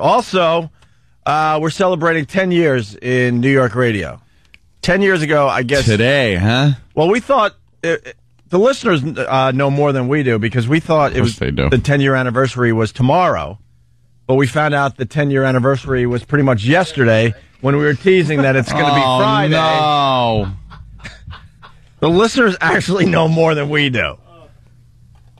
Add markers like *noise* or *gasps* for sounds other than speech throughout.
Also, uh, we're celebrating 10 years in New York radio. 10 years ago, I guess. Today, huh? Well, we thought it, it- the listeners uh, know more than we do because we thought it was the 10 year anniversary was tomorrow, but we found out the 10 year anniversary was pretty much yesterday when we were teasing that it's going to be *laughs* oh, Friday. No. The listeners actually know more than we do.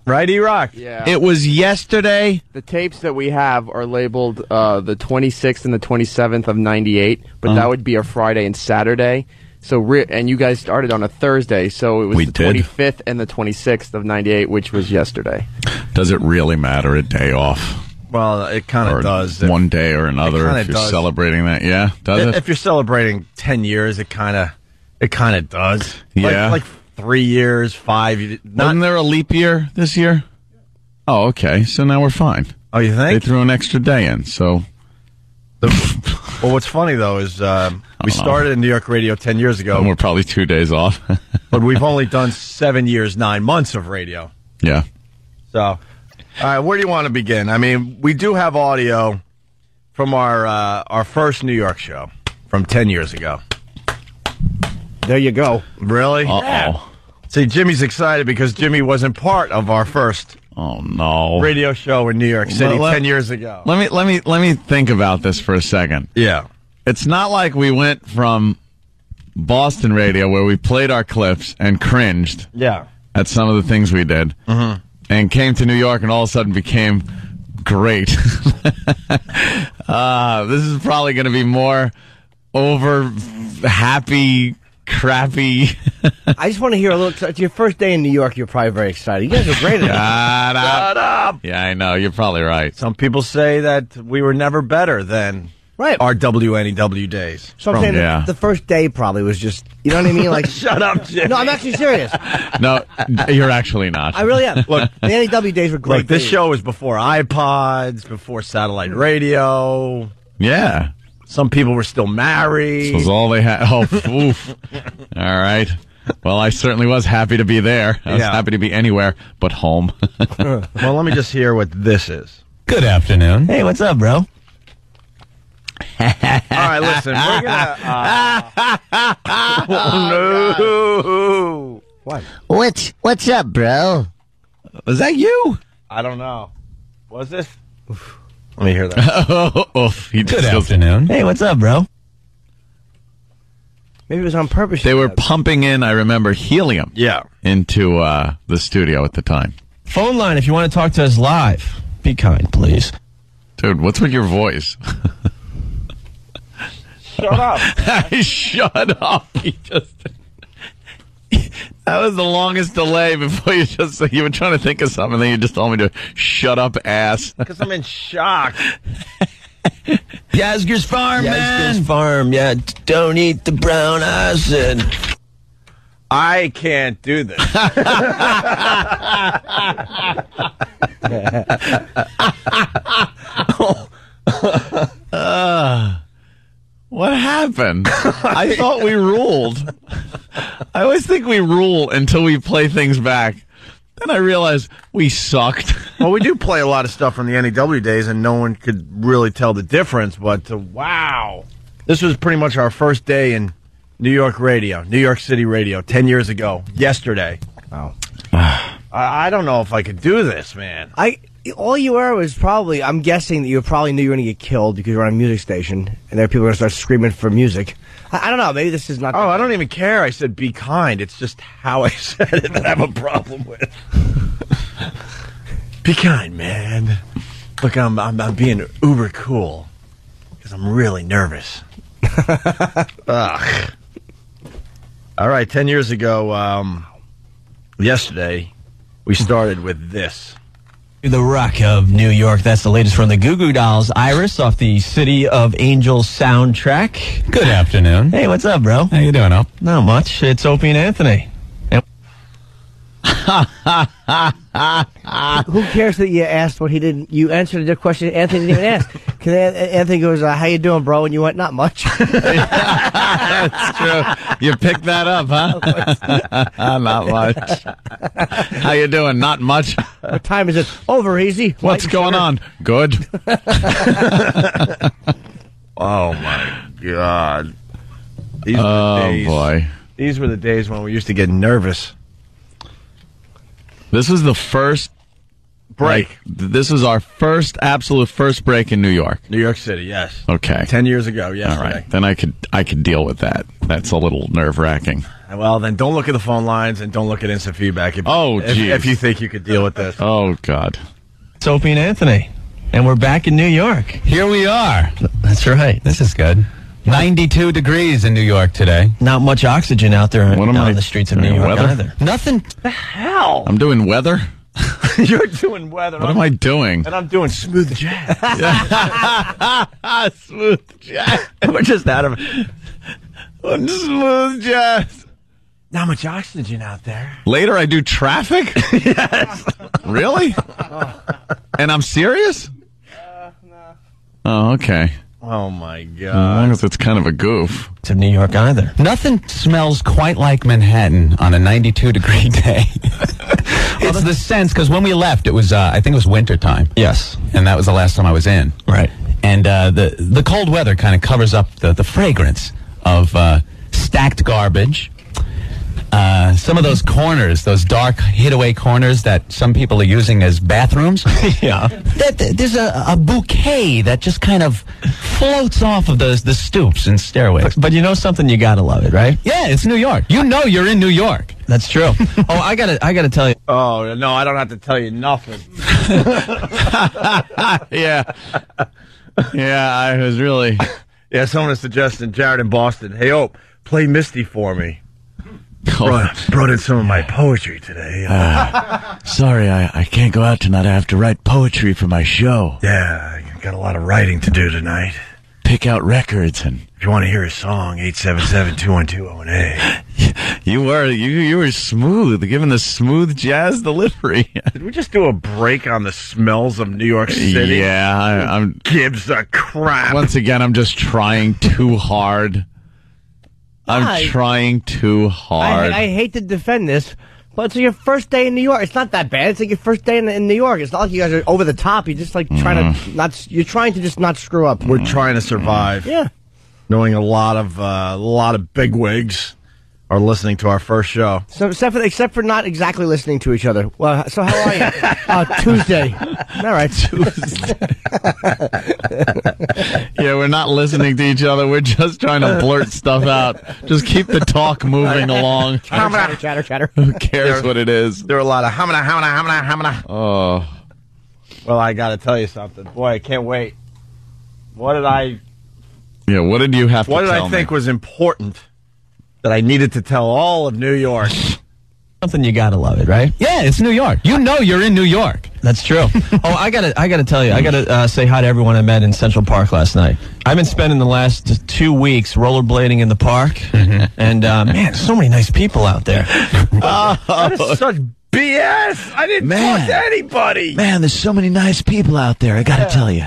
Right, E Rock? Yeah. It was yesterday. the tapes that we have are labeled uh, the 26th and the 27th of 98, but Uh-huh. that would be a Friday and Saturday. So re- and you guys started on a Thursday, so it was We the 25th and the 26th of 98, which was yesterday. Does it really matter a day off? Well, it kind of does. one day or another if you're does. celebrating that? Yeah, does it? if you're celebrating 10 years, it kind of it kind of does. Yeah. Like, like 3 years, 5 you- not Wasn't there a leap year this year? Oh, okay. So now we're fine. Oh, you think They threw an extra day in, so well, what's funny though is um, we don't know. started in New York radio 10 years ago, and we're probably two days off. *laughs* but we've only done 7 years, 9 months of radio. yeah. So, all right, where do you want to begin? I mean, we do have audio from our uh, our first New York show from 10 years ago. There you go. Really? Uh oh. See, Jimmy's excited because Jimmy wasn't part of our first Oh no. radio show in New York City let- 10 years ago. Let me let me let me think about this for a second. Yeah. It's not like we went from Boston radio where we played our clips and cringed Yeah. at some of the things we did, and came to New York and all of a sudden became great. *laughs* uh, this is probably going to be more over happy, crappy. I just want to hear a little. It's your first day in New York. You're probably very excited. You guys are great at it. Shut up. Shut up. Yeah, I know. You're probably right. Some people say that we were never better than Right. our WNEW days. So I'm From- saying that yeah. the first day probably was just. You know what I mean? Like. *laughs* Shut up, Jimmy. No, I'm actually serious. *laughs* No, you're actually not. I really am. *laughs* Look- the NEW days were great. Look, this days. show was before iPods, before satellite radio. Yeah. Some people were still married. This was all they had. Oh, oof. *laughs* All right. Well, I certainly was happy to be there. I was Yeah. happy to be anywhere but home. *laughs* *laughs* well, let me just hear what this is. Good afternoon. Hey, what's up, bro? All right, listen, we're gonna. Uh, oh, no. What? What's what's up, bro? was that you? I don't know. Was this? Let me hear that. *laughs* oh, oof. He Good afternoon. Hey, what's up, bro? Maybe it was on purpose. They were pumping in, I remember, helium yeah. into uh, the studio at the time. Phone line if you want to talk to us live. Be kind, please. Dude, what's with your voice? *laughs* Shut up. *laughs* Shut up. He just. That was the longest delay before you just you were trying to think of something, and then you just told me to shut up, ass. Because I'm in shock. *laughs* Yasgur's Farm, man. Farm. Yeah, don't eat the brown acid. I can't do this. *laughs* *laughs* Oh. Ah. What happened? *laughs* I thought we ruled. I always think we rule until we play things back. Then I realize we sucked. well, we do play a lot of stuff from the NEW days, and no one could really tell the difference. But uh, wow, this was pretty much our first day in New York radio, New York City radio, ten years ago, yesterday. Wow. I, I don't know if I could do this, man. I all you were was probably. I'm guessing that you probably knew you were going to get killed because you're on a music station, and there are people going to start screaming for music. I, I don't know. Maybe this is not. Oh, I don't even care. I said be kind. It's just how I *laughs* said it that I have a problem with. *laughs* be kind, man. Look, I'm I'm, I'm being uber cool because I'm really nervous. *laughs* Ugh. All right, ten years ago, um, yesterday, we started with this. The Rock of New York. That's the latest from the Goo Goo Dolls. Iris off the City of Angels soundtrack. Good afternoon. Hey, what's up, bro? How you doing, Al? Not much. It's Opie and Anthony. *laughs* Who cares that you asked what he didn't? You answered the question Anthony didn't even ask. 'Cause An- Anthony goes, uh, "How you doing, bro?" And you went, "Not much." *laughs* That's true. You picked that up, huh? Not much. *laughs* How you doing? Not much. what time is it? Over easy. What's White going sugar. on? Good. Oh my god. These were the Oh days. boy. These were the days when we used to get nervous. This is the first Break. like, this is our first absolute first break in New York. New York City, yes. Okay. Ten years ago, All yesterday. right. Then I could I could deal with that. That's a little nerve wracking. Well, then don't look at the phone lines and don't look at instant feedback. If, Oh, if, if you think you could deal with this. Oh God. Sophie and Anthony. And we're back in New York. Here we are. That's right. This is good. 92 degrees in New York today. Not much oxygen out there on I the streets of New York weather? either. Nothing. Hell, I'm doing weather. *laughs* you're doing weather. What am I doing? And I'm doing smooth jazz. *laughs* *laughs* Smooth jazz. we're just out of Smooth jazz. not much oxygen out there. Later, I do traffic. yes. Really? Oh. And I'm serious. Uh, oh, okay. Oh my god! As god. long as it's kind of a goof. To New York either. Nothing smells quite like Manhattan on a 92 degree *laughs* day. *laughs* it's the sense because when we left, it was uh, I think it was winter time, Yes. and that was the last time I was in. Right. And uh, the the cold weather kind of covers up the, the fragrance of uh, stacked garbage. Some of those corners, those dark hideaway corners that some people are using as bathrooms. *laughs* Yeah. that, that- there's a, a bouquet that just kind of floats off of the the stoops and stairways. But you know something? You gotta love it, right? Yeah, it's New York. You know you're in New York. That's true. *laughs* oh, I gotta, I gotta tell you. Oh no, I don't have to tell you nothing. *laughs* yeah. Yeah, I was really. Yeah, someone is suggesting Jared in Boston. Hey, oh, play Misty for me. Brought, brought in some of my poetry today. Uh. Ah, sorry, I, I can't go out tonight. I have to write poetry for my show, yeah, I got a lot of writing to do tonight. pick out records, and If you want to hear a song, 877-212-018. *laughs* you were you you were smooth, giving the smooth jazz delivery. *laughs* Did we just do a break on the smells of New York City? yeah, I, I'm Gives a crap. once again. I'm just trying too hard. I'm trying too hard. I hate to defend this, but it's your first day in New York. It's not that bad. It's like your first day in, in New York. It's not like you guys are over the top. You're just like trying Mm-hmm. to not. You're trying to just not screw up. We're trying to survive. yeah. Knowing a lot of uh, a lot of bigwigs are listening to our first show. So except for except for not exactly listening to each other. Well, so how are you? *laughs* uh, Tuesday. *laughs* All right. Tuesday. *laughs* yeah, we're not listening to each other. We're just trying to blurt stuff out. Just keep the talk moving along. chatter, chatter, chatter. Who cares what it is? There are a lot of hamina, hamina, hamina, hamina. Oh, Well, I got to tell you something. Boy, I can't wait. What did I yeah. What did you have to? What did I think me? was important that I needed to tell all of New York? *laughs* Something you gotta love it, right? Yeah, it's New York. You know you're in New York. That's true. *laughs* oh, I gotta, I gotta tell you, I gotta uh, say hi to everyone I met in Central Park last night. I've been spending the last two weeks rollerblading in the park, *laughs* and uh, man, so many nice people out there. that is such BS. I didn't Man. talk to anybody. Man, there's so many nice people out there. I gotta tell you,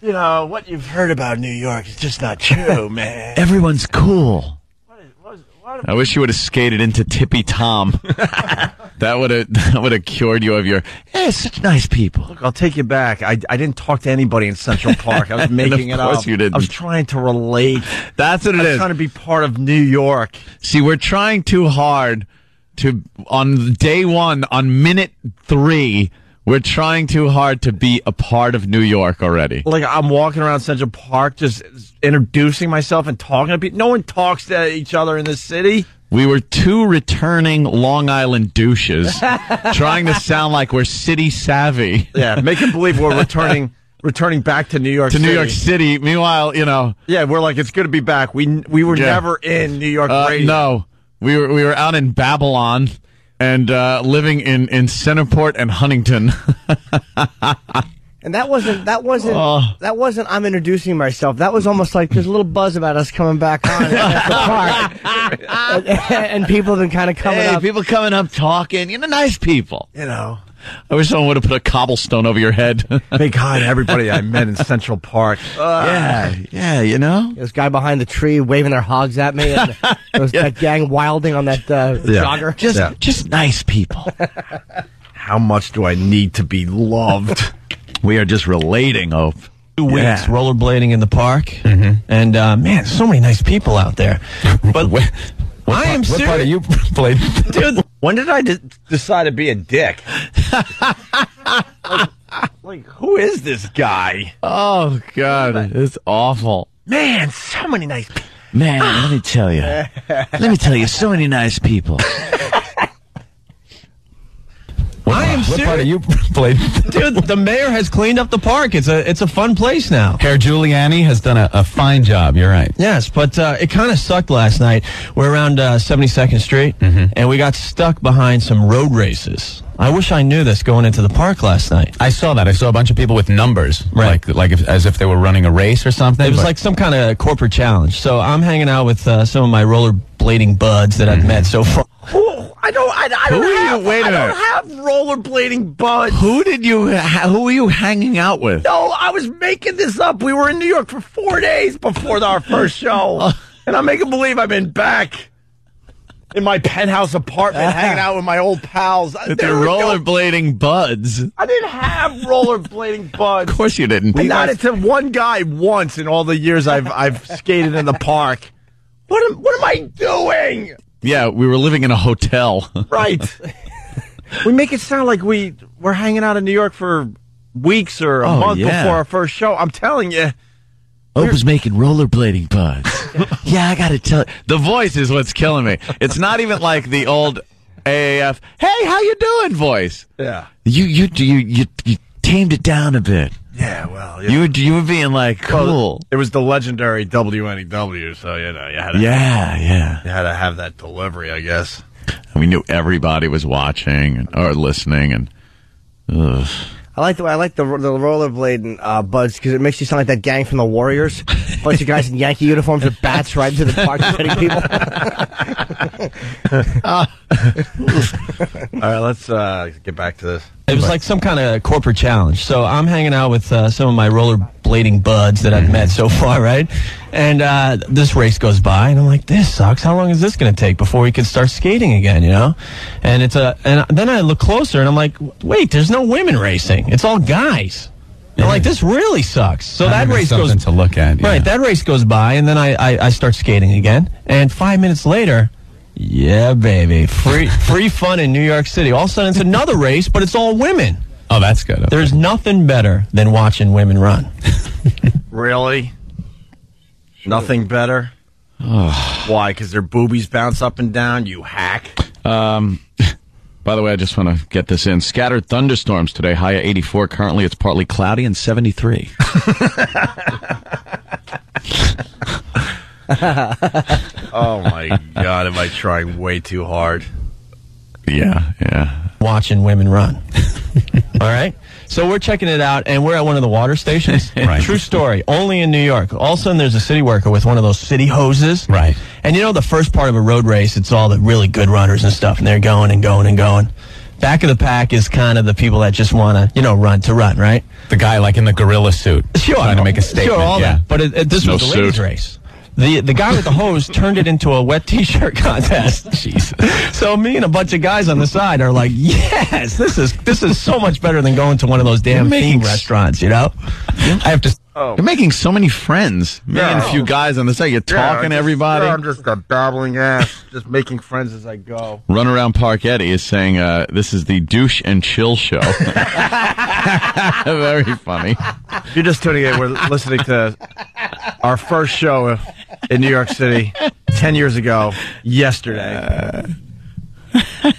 You know what you've heard about New York is just not true, man. everyone's cool. I wish you would have skated into Tippy Tom. *laughs* that would have that would have cured you of your. Yeah, such nice people. Look, I'll take you back. I, I didn't talk to anybody in Central Park. I was *laughs* making it up. Of course you didn't. I was trying to relate. That's what it is. I was is. trying to be part of New York. See, we're trying too hard to on day one, on minute three, we're trying too hard to be a part of New York already. Like I'm walking around Central Park, just introducing myself and talking to people. No one talks to each other in this city. We were two returning Long Island douches *laughs* trying to sound like we're city savvy Yeah, making believe we're returning *laughs* returning back to New York to City. New York City. Meanwhile, you know, Yeah, we're like it's good to be back. We we were Yeah. never in New York uh, radio. no, we were we were out in Babylon and uh, living in in Centerport and Huntington. And that wasn't that wasn't *laughs* Oh. that wasn't I'm introducing myself. That was almost like there's a little buzz about us coming back on at the park, *laughs* and, and people have been kind of coming hey, up. people coming up talking, you know, nice people. You know, I wish someone would have put a cobblestone over your head. *laughs* Big God everybody I met in Central Park. *laughs* yeah, yeah, you know. This guy behind the tree waving their hogs at me. And *laughs* there was that gang wilding on that uh, Yeah. jogger. Just, Yeah. just nice people. How much do I need to be loved? we are just relating, Ope. Two weeks Yeah. rollerblading in the park, and uh, man, so many nice people out there. But Where- what I part- am What part are you *laughs* played? Dude, when did I de- decide to be a dick? like, *laughs* like, who is this guy? Oh God, it's awful. Man, so many nice people. Man, let me tell you. *laughs* let me tell you, so many nice people. I am What part are you *laughs* played? Dude, the mayor has cleaned up the park. It's a it's a fun place now. Herr Giuliani has done a, a fine job. You're right. Yes, but uh, it kind of sucked last night. We're around uh, 72nd Street, and we got stuck behind some road races. I wish I knew this going into the park last night. I saw that. I saw a bunch of people with numbers, Right. like like if, as if they were running a race or something. It was but- like some kind of corporate challenge. So I'm hanging out with uh, some of my rollerblading buds that I've met so far. Who? I don't. I, I don't Who are you- have. wait a I don't minute. have rollerblading buds. Who did you? Ha- who were you hanging out with? No, I was making this up. We were in New York for four days before our first show, *laughs* and I'm making believe I've been back in my penthouse apartment, hanging *laughs* out with my old pals. With There your rollerblading buds. I didn't have rollerblading *laughs* buds. Of course you didn't. I nodded to one guy once in all the years I've I've skated in the park. What am What am I doing? Yeah, we were living in a hotel. *laughs* Right. we make it sound like we we're hanging out in New York for weeks or a Oh, month yeah. before our first show. I'm telling you. Ope was making rollerblading buds. *laughs* yeah, I gotta tell you. the voice is what's killing me. It's not even like the old AAF. Hey, how you doing? Voice. Yeah. you. You you you you tamed it down a bit. Yeah. Well. You were you were being like cool. It was the legendary WNEW, so you know you had to, Yeah, yeah. you had to have that delivery, I guess. we knew everybody was watching and, or listening, and ugh. I like the I like the the rollerblading uh, buds because it makes you sound like that gang from the Warriors. bunch of guys in Yankee uniforms with bats riding through the park hitting people. *laughs* *laughs* All right, let's uh, get back to this. It was like some kind of corporate challenge. So I'm hanging out with uh, some of my rollerblading buds that I've met so far, right? And uh, this race goes by, and I'm like, "This sucks. How long is this going to take before we can start skating again?" You know? And it's a, and then I look closer, and I'm like, "Wait, there's no women racing. It's all guys." And I'm like, "This really sucks." So that race something goes to look at. yeah. Right, that race goes by, and then I, I, I start skating again. And five minutes later, yeah, baby, free *laughs* free fun in New York City. All of a sudden, it's another race, but it's all women. Oh, that's good. Okay. There's nothing better than watching women run. *laughs* Really? Nothing better? *sighs* Why? Because their boobies bounce up and down, you hack? Um, *laughs* by the way, I just want to get this in. Scattered thunderstorms today, high at 84. Currently, it's partly cloudy and 73. *laughs* Oh my God, am I trying way too hard? yeah, yeah. Watching women run. *laughs* All right. So we're checking it out, and we're at one of the water stations. *laughs* Right. True story. Only in New York. All of a sudden, there's a city worker with one of those city hoses. Right. And you know, the first part of a road race, it's all the really good runners and stuff, and they're going and going and going. Back of the pack is kind of the people that just want to, you know, run to run, right? the guy like in the gorilla suit, Sure, trying to make a statement. Sure, all yeah. that. But it, it, this No was the ladies' race. The the guy with the hose turned it into a wet T-shirt contest. *laughs* Jesus. So me and a bunch of guys on the side are like, yes, this is this is so much better than going to one of those damn You're making theme restaurants. You know. I have to. Oh. You're making so many friends. Me and a few guys on the side. You're talking to everybody. I'm just a babbling ass, just making friends as I go. Run around Park Eddie is saying uh, this is the douche and chill show. *laughs* Very funny. You're just tuning in, we're listening to our first show in New York City 10 years ago, yesterday. *laughs*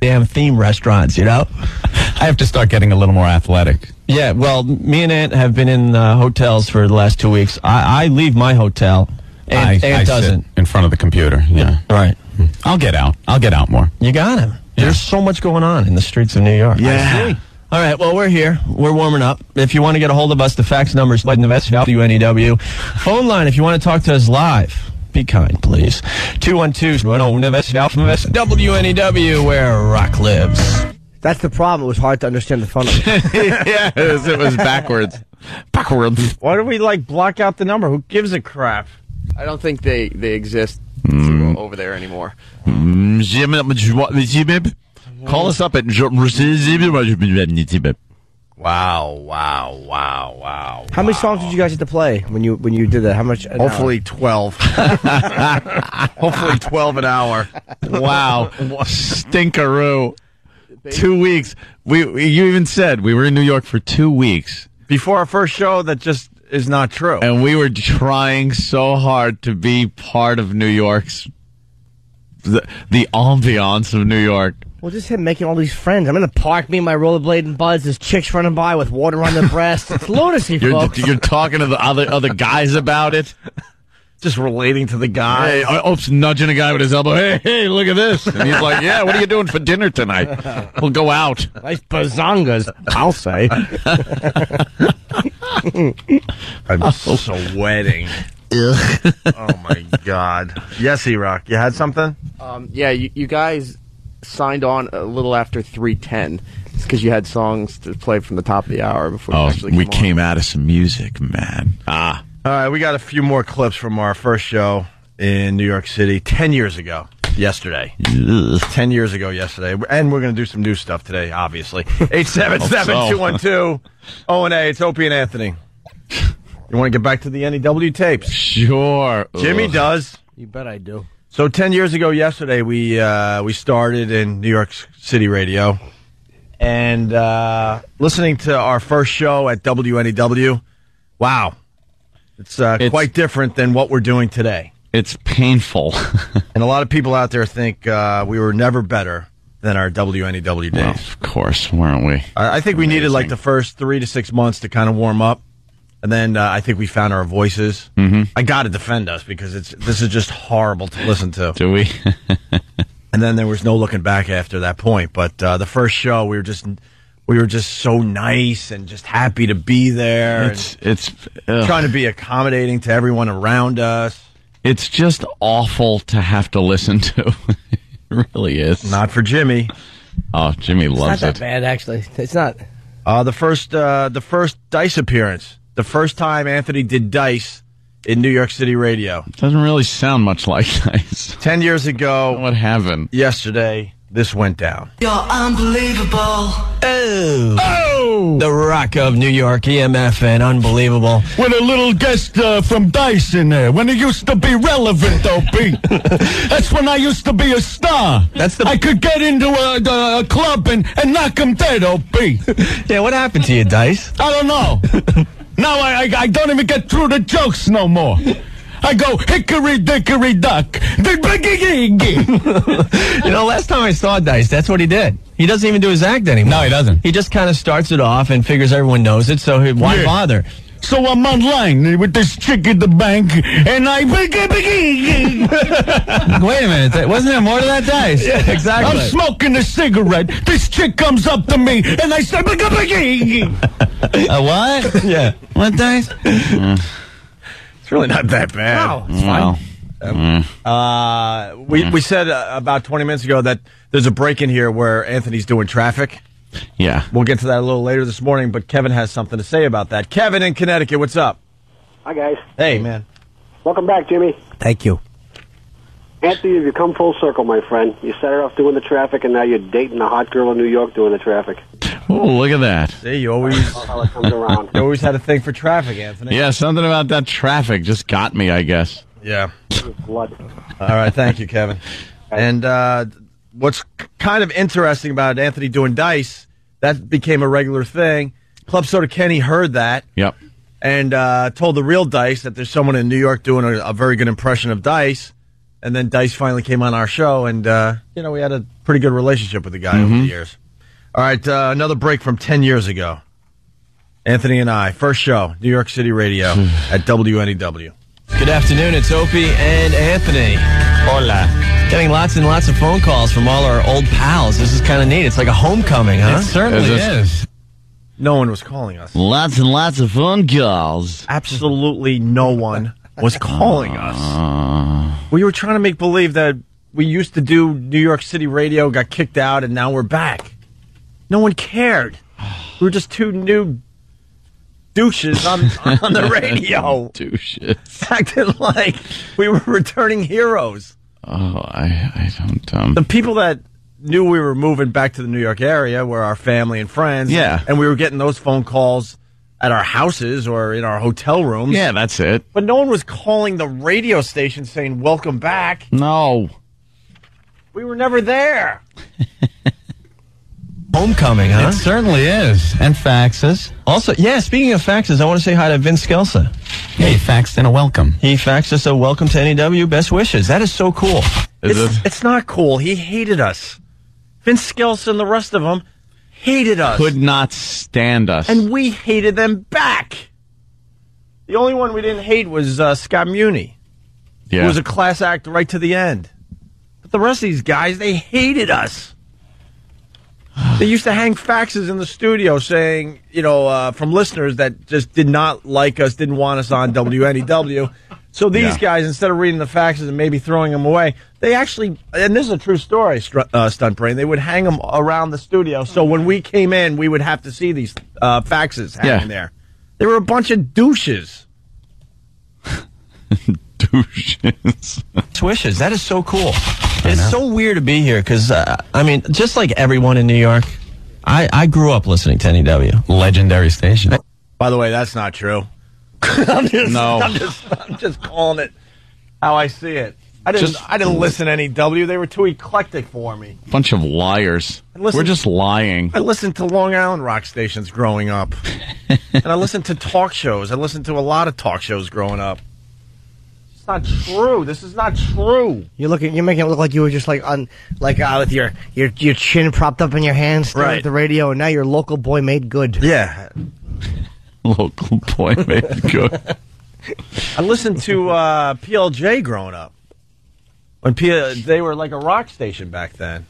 Damn theme restaurants. You know. I have to start getting a little more athletic. Yeah. Well, me and Ant have been in uh, hotels for the last two weeks. I, I leave my hotel. I, Ant, I Ant sit doesn't. in front of the computer. Yeah. right. I'll get out. I'll get out more. You got him. There's so much going on in the streets of New York. Yeah. All right, well, we're here. We're warming up. If you want to get a hold of us, the fax number is WNEW. Phone line, if you want to talk to us live, be kind, please. 212 WNEW, where rock lives. That's the problem. It was hard to understand the phone number. yeah, it was, it was backwards. Backwards. Why do we like block out the number? Who gives a crap? I don't think they they exist mm. over there anymore. Mm, uh, Call us up at Wow, wow, wow, wow. How many songs did you guys have to play when you when you did that? How much? an Hopefully twelve. *laughs* Hopefully twelve an hour. Wow, stinkeroo. Two weeks. We, we you even said we were in New York for two weeks, Before our first show, that just is not true. and we were trying so hard to be part of New York's the, the ambiance of New York. Hour? Well, just him making all these friends. I'm in the park, me and my rollerblading buds. There's chicks running by with water on their breasts. It's lunacy, You're, folks. you're talking to the other other guys about it. just relating to the guy. Hey, Ope's nudging a guy with his elbow. Hey, hey, look at this. And he's like, Yeah, what are you doing for dinner tonight? We'll go out. nice bazongas, I'll say. *laughs* I'm sweating. oh my god. Yes, E-Rock. You had something? Um, yeah, you, you guys signed on a little after three ten. It's because you had songs to play from the top of the hour before. you Oh, actually we came on. came out of some music, man. Ah. All right, we got a few more clips from our first show in New York City 10 years ago, yesterday. 10 years ago, yesterday. And we're going to do some new stuff today, obviously. *laughs* 877 212 *laughs* O and A. It's Opie and Anthony. You want to get back to the NEW tapes? Sure. Jimmy Ugh. does. You bet I do. So 10 years ago yesterday, we uh, we started in New York City radio. And uh, listening to our first show at WNEW, wow. It's, uh, It's- quite different than what we're doing today. It's painful. *laughs* And a lot of people out there think uh, we were never better than our WNEW days. well, of course, weren't we? I I think we needed like the first three to six months to kind of warm up, and then uh, I think we found our voices. Mm-hmm. I got to defend us because it's this is just horrible to listen to. Do we? *laughs* And then there was no looking back after that point. But uh, the first show, we were just we were just so nice and just happy to be there, it's it's ugh. trying to be accommodating to everyone around us. it's just awful to have to listen to. *laughs* it really is. Not for Jimmy. oh, Jimmy It's not loves that it. bad, actually. It's not. Uh, the first uh, the first Dice appearance, the first time Anthony did Dice in New York City radio, Doesn't really sound much like dice. ten years ago. What happened? Yesterday, this went down. You're unbelievable. Oh, Oh! the rock of New York, EMF, and unbelievable. With a little guest uh, from Dice in there. When it used to be relevant, Opie. *laughs* That's when I used to be a star. That's the- I could get into a, a club and, and knock 'em dead, Opie. *laughs* Yeah, what happened to you, Dice? I don't know. *laughs* now I, I I don't even get through the jokes no more. I go hickory dickory duck. *laughs* You know, last time I saw Dice, that's what he did. He doesn't even do his act anymore. No, he doesn't. He just kind of starts it off and figures everyone knows it, so he, why Yeah. bother? So I'm online with this chick at the bank, and I *laughs* Wait a minute, that- wasn't there more to that, Dice? Yeah, exactly. I'm smoking a cigarette. This chick comes up to me, and I say, A what? *laughs* yeah. What, Dice? It's really not that bad. Wow, it's fine. Well, Uh, we we said uh, about twenty minutes ago that there's a break in here where Anthony's doing traffic. Yeah. We'll get to that a little later this morning, but Kevin has something to say about that. Kevin in Connecticut, what's up? Hi, guys. Hey, man. Welcome back, Jimmy. Thank you. Anthony, you've come full circle, my friend. You started off doing the traffic, and now you're dating a hot girl in New York doing the traffic. Oh, look at that. See, you always How it comes around. *laughs* you always had a thing for traffic, Anthony. Yeah, something about that traffic just got me, I guess. Yeah. Blood. All right, thank you, Kevin. And uh, what's kind of interesting about Anthony doing dice, that became a regular thing. Club Soda Kenny heard that Yep. and uh, told the real Dice that there's someone in New York doing a, a very good impression of Dice. And then Dice finally came on our show, and uh, you know we had a pretty good relationship with the guy over the years. All right, uh, another break from ten years ago. Anthony and I, first show, New York City Radio *sighs* at WNEW. Good afternoon, it's Opie and Anthony. Hola. Getting lots and lots of phone calls from all our old pals. This is kind of neat. It's like a homecoming, huh? It certainly Is is. No one was calling us. Lots and lots of phone calls. Absolutely no one was calling us. Uh. We were trying to make believe that we used to do New York City radio, got kicked out, and now we're back. No one cared. We were just two new douches on, on the *laughs* radio. Douches. Acting like we were returning heroes. Oh, I, I don't. Um, The people that knew we were moving back to the New York area were our family and friends. Yeah. And we were getting those phone calls at our houses or in our hotel rooms. yeah, that's it. But no one was calling the radio station saying, Welcome back. No. We were never there. *laughs* Homecoming, huh? It certainly is. And faxes. Also, yeah, speaking of faxes, I want to say hi to Vince Scelsa. Hey, faxed in a welcome. He faxed us a welcome to NEW, best wishes. That is so cool. Is It's, it? it's not cool. He hated us. Vince Scelsa and the rest of them hated us. Could not stand us. and we hated them back. The only one we didn't hate was uh, Scott Muni, yeah. who was a class act right to the end. But the rest of these guys, they hated us. They used to hang faxes in the studio saying, you know, uh, from listeners that just did not like us, didn't want us on WNEW. So these Yeah. guys, instead of reading the faxes and maybe throwing them away, they actually, and this is a true story, uh, Stunt Brain, they would hang them around the studio. So when we came in, we would have to see these uh, faxes hanging Yeah. there. They were a bunch of douches. *laughs* douches. Best wishes. That is so cool. It's so weird to be here because, uh, I mean, just like everyone in New York, I, I grew up listening to E NEW. Legendary station. By the way, that's not true. *laughs* I'm just, No. I'm just, I'm just calling it how I see it. I didn't, Just- I didn't listen to any W. They were too eclectic for me. Bunch of liars. listen- We're just lying. I listened to Long Island rock stations growing up, *laughs* and I listened to talk shows. I listened to a lot of talk shows growing up. It's not true. This is not true. You're looking. You're making it look like you were just like on, like uh, with your your your chin propped up in your hands, staring Right. at the radio, and now your local boy made good. Yeah, *laughs* Local boy made good. *laughs* I listened to uh, PLJ growing up. When P- they were like a rock station back then.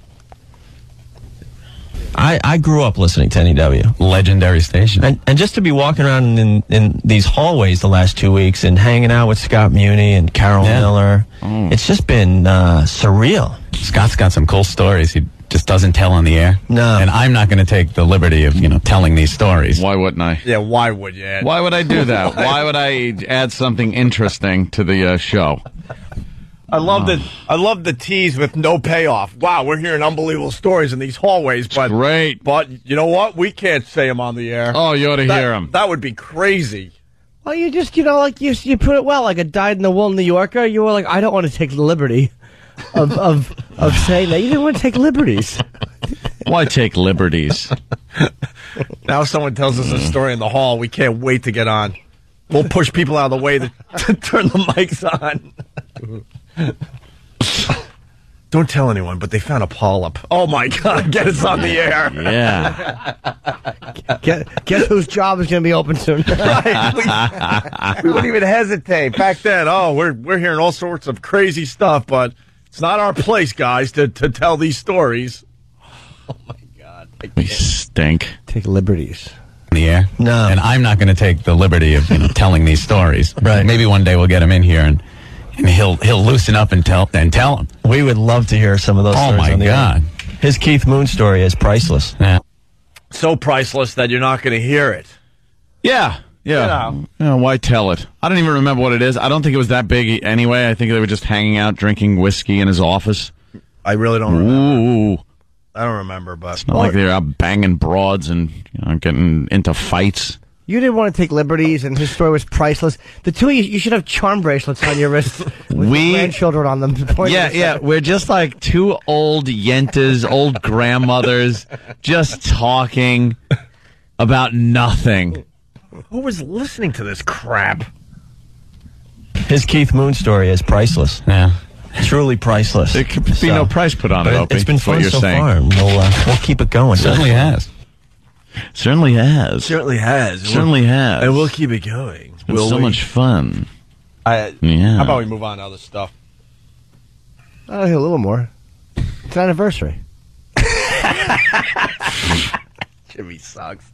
I, I grew up listening to NEW. Legendary station. And, and just to be walking around in, in these hallways the last two weeks and hanging out with Scott Muni and Carol Yeah. Miller, it's just been uh, surreal. Scott's got some cool stories he just doesn't tell on the air. No. And I'm not going to take the liberty of, you know, telling these stories. Why wouldn't I? Yeah, why would you? Ed? Why would I do that? *laughs* Why would I add something interesting to the uh, show? I love the I love the tease with no payoff. Wow, we're hearing unbelievable stories in these hallways, but Great. but you know what? We can't say them on the air. Oh, you ought to that, hear them. That would be crazy. Well, you just you know like you you put it well, like a dyed in the wool New Yorker. You were like, I don't want to take the liberty of of of saying that. You didn't want to take liberties. *laughs* Why take liberties? *laughs* Now someone tells us a mm. story in the hall, we can't wait to get on. We'll push people out of the way to, *laughs* to turn the mics on. Don't tell anyone, but they found a polyp. Oh my God! Get us on the air. Yeah. Guess, guess whose job is going to be open soon? Right. *laughs* We, *laughs* we wouldn't even hesitate back then. Oh, we're we're hearing all sorts of crazy stuff, but it's not our place, guys, to, to tell these stories. Oh my God! We stink. take liberties. in the air. No. And I'm not going to take the liberty of, you know, telling these stories. *laughs* Right. Maybe one day we'll get him in here and, and he'll he'll loosen up and tell and tell them. We would love to hear some of those Oh, stories my on the air. God. His Keith Moon story is priceless. Yeah. So priceless that you're not going to hear it. Yeah. Yeah. You Yeah, why tell it? I don't even remember what it is. I don't think it was that big anyway. I think they were just hanging out drinking whiskey in his office. I really don't remember. Ooh. I don't remember, but It's Not like they're out banging broads and you know, getting into fights. You didn't want to take liberties, and his story was priceless. The two of you, you should have charm bracelets on your wrists with We- grandchildren on them. *laughs* pointing Yeah, at yeah. We're just like two old yentas, old grandmothers, just talking about nothing. who was listening to this crap? His Keith Moon story is priceless. Yeah. Truly priceless. There could be So- no price put on it, Opie. it's been is what fun you're so saying. far. We'll, uh, we'll keep it going. Certainly has. Certainly has. Certainly has. Certainly has. And we'll keep it going. It's been will so we? much fun. I, Yeah. How about we move on to other stuff? other. Oh, a little more. It's an anniversary. *laughs* Jimmy sucks.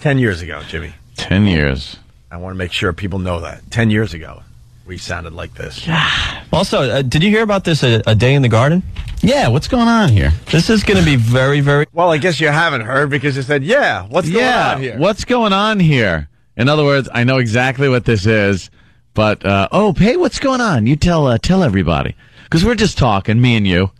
Ten years ago, Jimmy. Ten years. I want to make sure people know that. Ten years ago, we sounded like this. Yeah. Also, uh, did you hear about this? A, a Day in the Garden? Yeah, what's going on here? This is going to be very, very. Well, I guess you haven't heard because you said, yeah, what's going yeah, on here? what's going on here? In other words, I know exactly what this is, but uh, oh, hey, what's going on? You tell uh, tell everybody because we're just talking, me and you.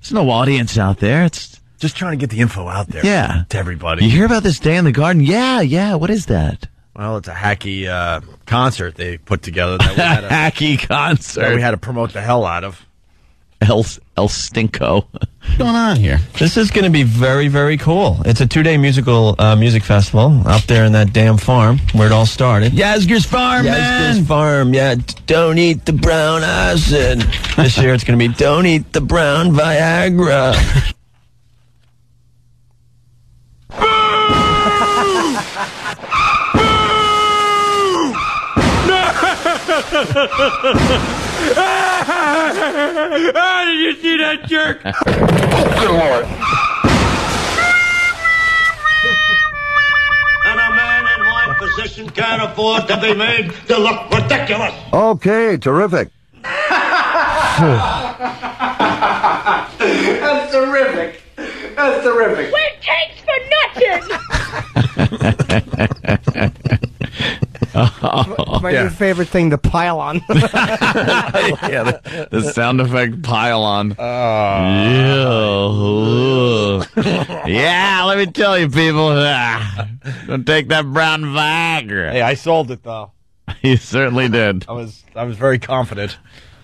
There's no audience out there. It's Just trying to get the info out there yeah to everybody. You hear about this day in the garden? Yeah, yeah. What is that? Well, it's a hacky uh, concert they put together that we, had to, *laughs* Hacky that concert. we had to promote the hell out of. El El Stinko. What's going on here? This is going to be very, very cool. It's a two-day musical uh, music festival up there in that damn farm where it all started. Yasgur's Farm, Yasgur's Farm, yeah. Don't eat the brown acid. this year it's going to be don't eat the brown Viagra. *laughs* *laughs* Ah, *laughs* and a man in my position can't afford to be made to look ridiculous. Okay, terrific. *laughs* That's terrific. That's terrific. Where takes for nothing. *laughs* *laughs* My new favorite thing to pile on. *laughs* yeah, the, the sound effect pile on. yeah. yeah, let me tell you, people. ah, *laughs* Don't take that brown Viagra. Hey, I sold it though. You certainly did. I was I was very confident.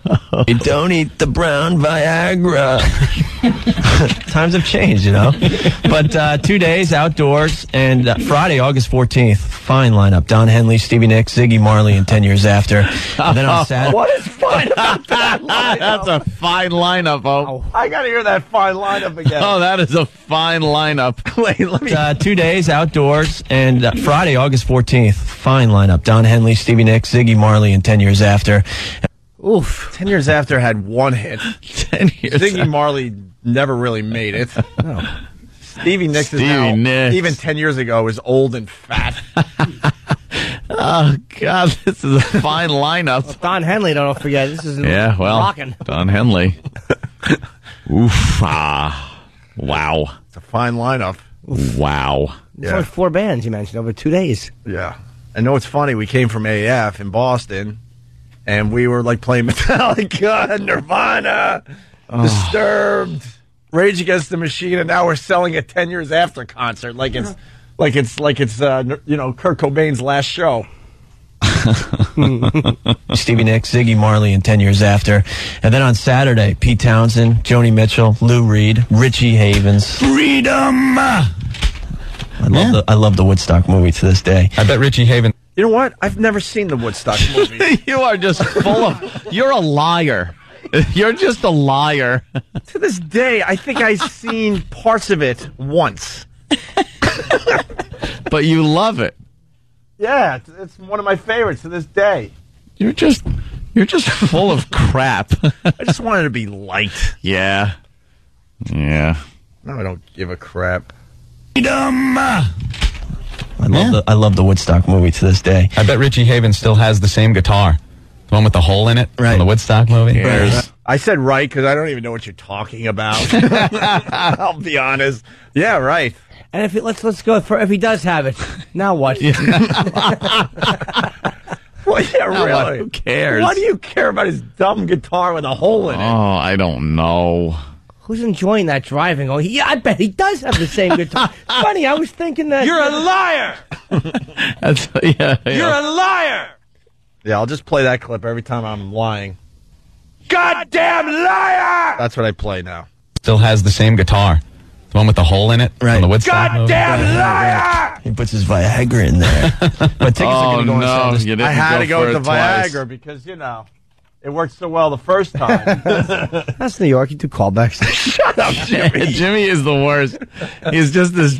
*laughs* don't eat the brown Viagra. *laughs* Times have changed, you know. But uh, two days outdoors, and uh, Friday, August 14th, fine lineup. Don Henley, Stevie Nicks, Ziggy Marley, and 10 Years After. And then on *laughs* Saturday. What is fine about that That's a fine lineup, oh. I got to hear that fine lineup again. Oh, that is a fine lineup. Wait, let me. Uh, two days outdoors, and uh, Friday, August 14th, fine lineup. Don Henley, Stevie Nicks, Ziggy Marley, and 10 Years After. Oof. Ten years after had one hit. *laughs* Ten years. Ziggy Marley never really made it. *laughs* no. Stevie Nicks Stevie is Stevie now, Nicks. even ten years ago, was old and fat. *laughs* Oh God, this is a fine lineup. Don Henley, don't forget. This is Yeah, well, rocking. Don Henley. Oof! Ah, wow, It's a fine lineup. wow. It's only four bands you mentioned over two days. Yeah. I know it's funny. We came from AF in Boston, and we were like playing *laughs* Metallica, Nirvana, Disturbed, Rage Against the Machine, and now we're selling a ten years after concert like it's like it's like it's uh, you know Kurt Cobain's last show. *laughs* Stevie Nicks, Ziggy Marley, and 10 Years After. And then on Saturday, Pete Townshend, Joni Mitchell, Lou Reed, Richie Havens. Freedom! I love, the, I love the Woodstock movie to this day. I bet Richie Haven. You know what? I've never seen the Woodstock *laughs* movie. you are just full of. You're a liar. *laughs* You're just a liar. to this day, I think I've *laughs* seen parts of it once. But you love it. Yeah, it's, it's one of my favorites to this day. You're just. You're just full of crap. I just wanted to be light. yeah. Yeah. No, I don't give a crap. Freedom! I love, the, I love the Woodstock movie to this day. I bet Richie Haven still has the same guitar. The one with the hole in it Right. from the Woodstock movie. Cares. I said right because I don't even know what you're talking about. *laughs* *laughs* I'll be honest. Yeah, right. And if he, let's let's go for if he does have it, now what? *laughs* Well, yeah, what? really. Who cares? Why do you care about his dumb guitar with a hole in it? Oh, I don't know. Who's enjoying that driving? Oh, yeah, I bet he does have the same guitar. *laughs* Funny, I was thinking that You're a liar! *laughs* That's yeah. yeah. You're a liar! Yeah, I'll just play that clip every time I'm lying. Goddamn liar! That's what I play now. Still has the same guitar. The one with the hole in it Right. from the Woodstock movie. Goddamn liar! He puts his Viagra in there. *laughs* but tickets are Oh going to go on sale no, this you didn't I had to go with the twice. Viagra because, you know, it worked so well the first time. *laughs* that's New York. You do callbacks. *laughs* Shut up, Jimmy. *laughs* Jimmy is the worst. He's just this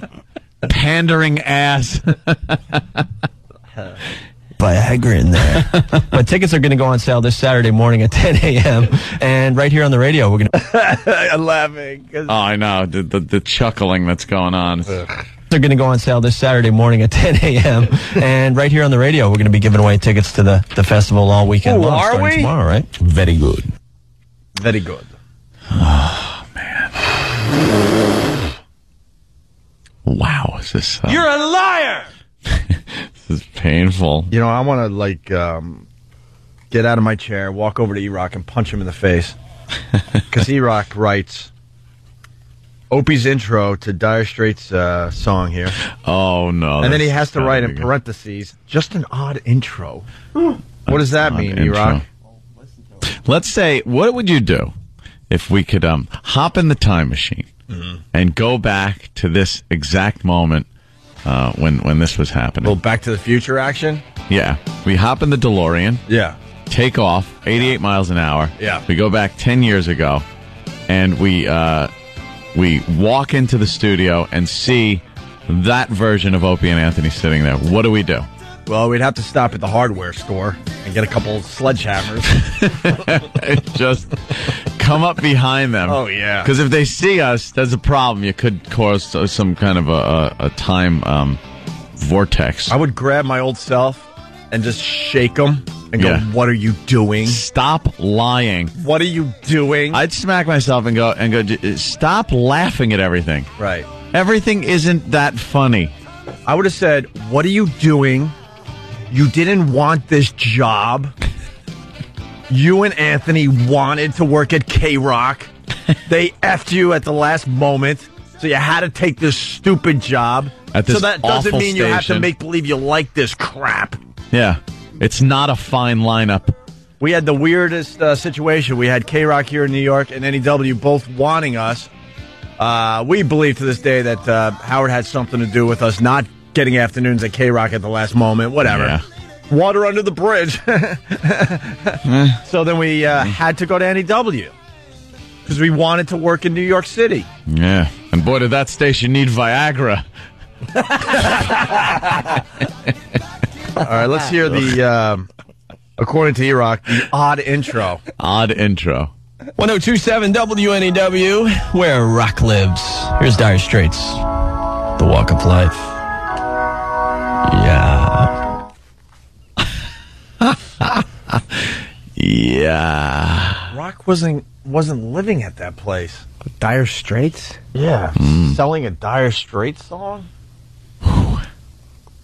pandering ass. Viagra in there. but tickets are going to go on sale this Saturday morning at 10 a.m. And right here on the radio, we're going to I'm laughing. 'cause- Oh, I know the, the the chuckling that's going on. They're going to go on sale this Saturday morning at *laughs* 10 a.m. and right here on the radio, we're going to be giving away tickets to the, the festival all weekend Ooh, long, are starting we? tomorrow, right? Very good. Very good. Oh, man. wow, is this uh, You're a liar! *laughs* this is painful? You know, I want to like um, get out of my chair, walk over to E-Rock, and punch him in the face. *laughs* Because E-Rock writes Opie's intro to Dire Straits' uh, song here, Oh no! and then he has to write in parentheses just an odd intro. What does that mean, intro. E-Rock? Let's say, what would you do if we could um, hop in the time machine Mm-hmm. and go back to this exact moment uh, when when this was happening? little Back to the Future action. yeah, we hop in the DeLorean, Yeah. take off 88 miles an hour. Yeah. we go back 10 years ago, and we uh, we walk into the studio and see that version of Opie and Anthony sitting there. What do we do? Well, we'd have to stop at the hardware store and get a couple sledgehammers. *laughs* Just come up behind them. Oh, yeah. Because if they see us, there's a problem. You could cause some kind of a, a, a time um, vortex. I would grab my old self and just shake them and go, Yeah. "What are you doing? Stop lying. What are you doing?" I'd smack myself and go and go. Uh, stop laughing at everything. right. Everything isn't that funny. I would have said, "What are you doing? You didn't want this job. You and Anthony wanted to work at K Rock. They effed you at the last moment, so you had to take this stupid job. At this so that doesn't mean you have to make believe you like this crap." Yeah, it's not a fine lineup. We had the weirdest uh, situation. We had K Rock here in New York and NEW both wanting us. Uh, we believe to this day that uh, Howard had something to do with us not getting afternoons at K Rock at the last moment. Whatever. Yeah. Water under the bridge. *laughs* so then we uh, had to go to NEW because we wanted to work in New York City. Yeah, and boy, did that station need Viagra. *laughs* All right, let's hear the, *laughs* um, according to E Rock, the odd intro. Odd intro. 1027 WNEW, where rock lives. Here's Dire Straits, The Walk of Life. Yeah. *laughs* Yeah. Rock wasn't wasn't living at that place. Dire Straits? Yeah, selling a Dire Straits song.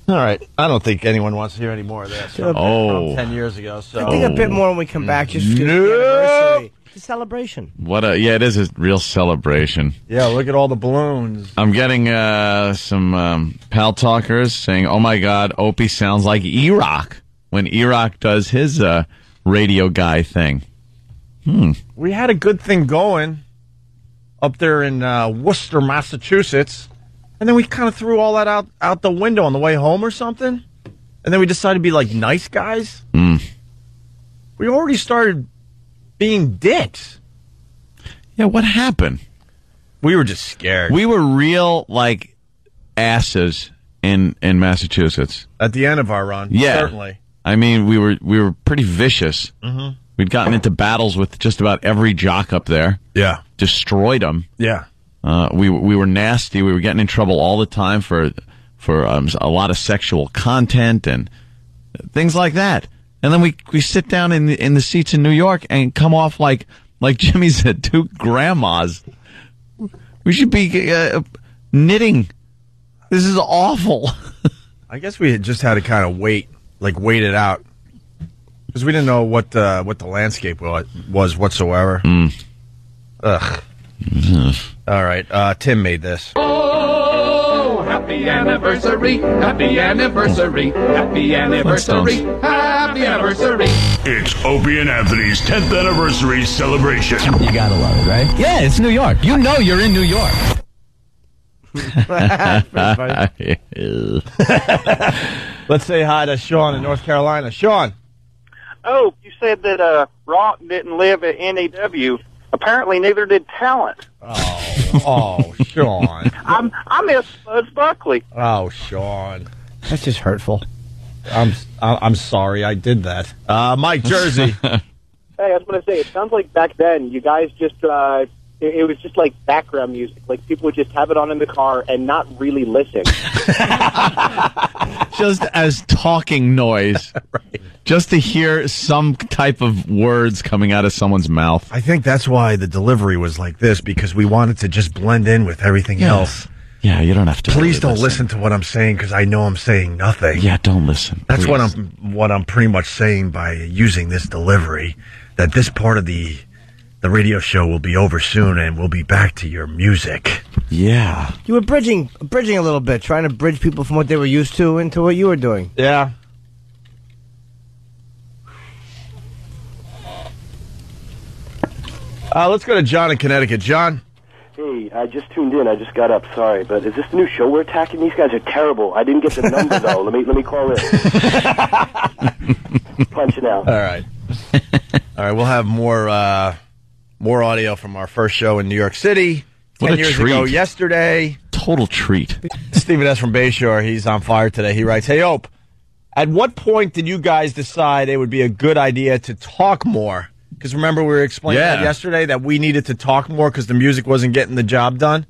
All right, I don't think anyone wants to hear any more of this. Yeah, Oh. ten years ago. So I think a bit more when we come back, just for the anniversary. It's a celebration. What a yeah, it is a real celebration. yeah, look at all the balloons. I'm getting uh, some um, pal talkers saying, "Oh my God, Opie sounds like E-Rock when E-Rock does his uh, radio guy thing." Hmm. We had a good thing going up there in uh, Worcester, Massachusetts, and then we kind of threw all that out out the window on the way home or something. And then we decided to be like nice guys. We already started being dicks. Yeah, what happened? We were just scared. We were real like asses in in Massachusetts. at the end of our run, Yeah, certainly. I mean, we were we were pretty vicious. Mm-hmm. We'd gotten into battles with just about every jock up there, Yeah, destroyed them. yeah. Uh, we we were nasty. We were getting in trouble all the time for for um, a lot of sexual content and things like that. And then we we sit down in the, in the seats in New York and come off like like *laughs* Jimmy said, two grandmas. We should be uh, knitting. This is awful. *laughs* I guess we had just had to kind of wait, like wait it out, because we didn't know what uh, what the landscape was, was whatsoever. Ugh. All right, uh, Tim made this. Oh, happy anniversary, happy anniversary, happy anniversary, happy anniversary. It's Opie and Anthony's 10th anniversary celebration. You gotta love it, right? Yeah, it's New York. You know you're in New York. *laughs* Let's say hi to Sean in North Carolina. Sean, Oh, you said that uh, Rock didn't live at NEW. Apparently, neither did Talent. oh oh, Sean, *laughs* I'm I miss Buzz Buckley. oh Sean, That's just hurtful. I'm I'm sorry I did that. Uh, Mike Jersey. *laughs* Hey, I was going to say, it sounds like back then you guys just uh, It, it was just like background music. Like people would just have it on in the car and not really listen. *laughs* just as talking noise, *laughs* right. just to hear some type of words coming out of someone's mouth. I think that's why the delivery was like this because we wanted to just blend in with everything Yeah. else. Yeah, you don't have to. Please really don't listen. to what I'm saying because I know I'm saying nothing. Yeah, don't listen. That's what. I'm what I'm pretty much saying by using this delivery. That this part of the the radio show will be over soon, and we'll be back to your music. Yeah. You were bridging, bridging a little bit, trying to bridge people from what they were used to into what you were doing. Yeah. Uh, let's go to John in Connecticut. John. Hey, I just tuned in. I just got up. Sorry, but is this the new show we're attacking? These guys are terrible. I didn't get the number though. Let me let me call in. *laughs* Punching out. All right. All right, we'll have more uh, more audio from our first show in New York City. What Ten a years treat. ago yesterday. Total treat. Stephen S. from Bayshore, he's on fire today. He writes, Hey, Ope, at what point did you guys decide it would be a good idea to talk more? Because remember, we were explaining Yeah. that yesterday that we needed to talk more because the music wasn't getting the job done.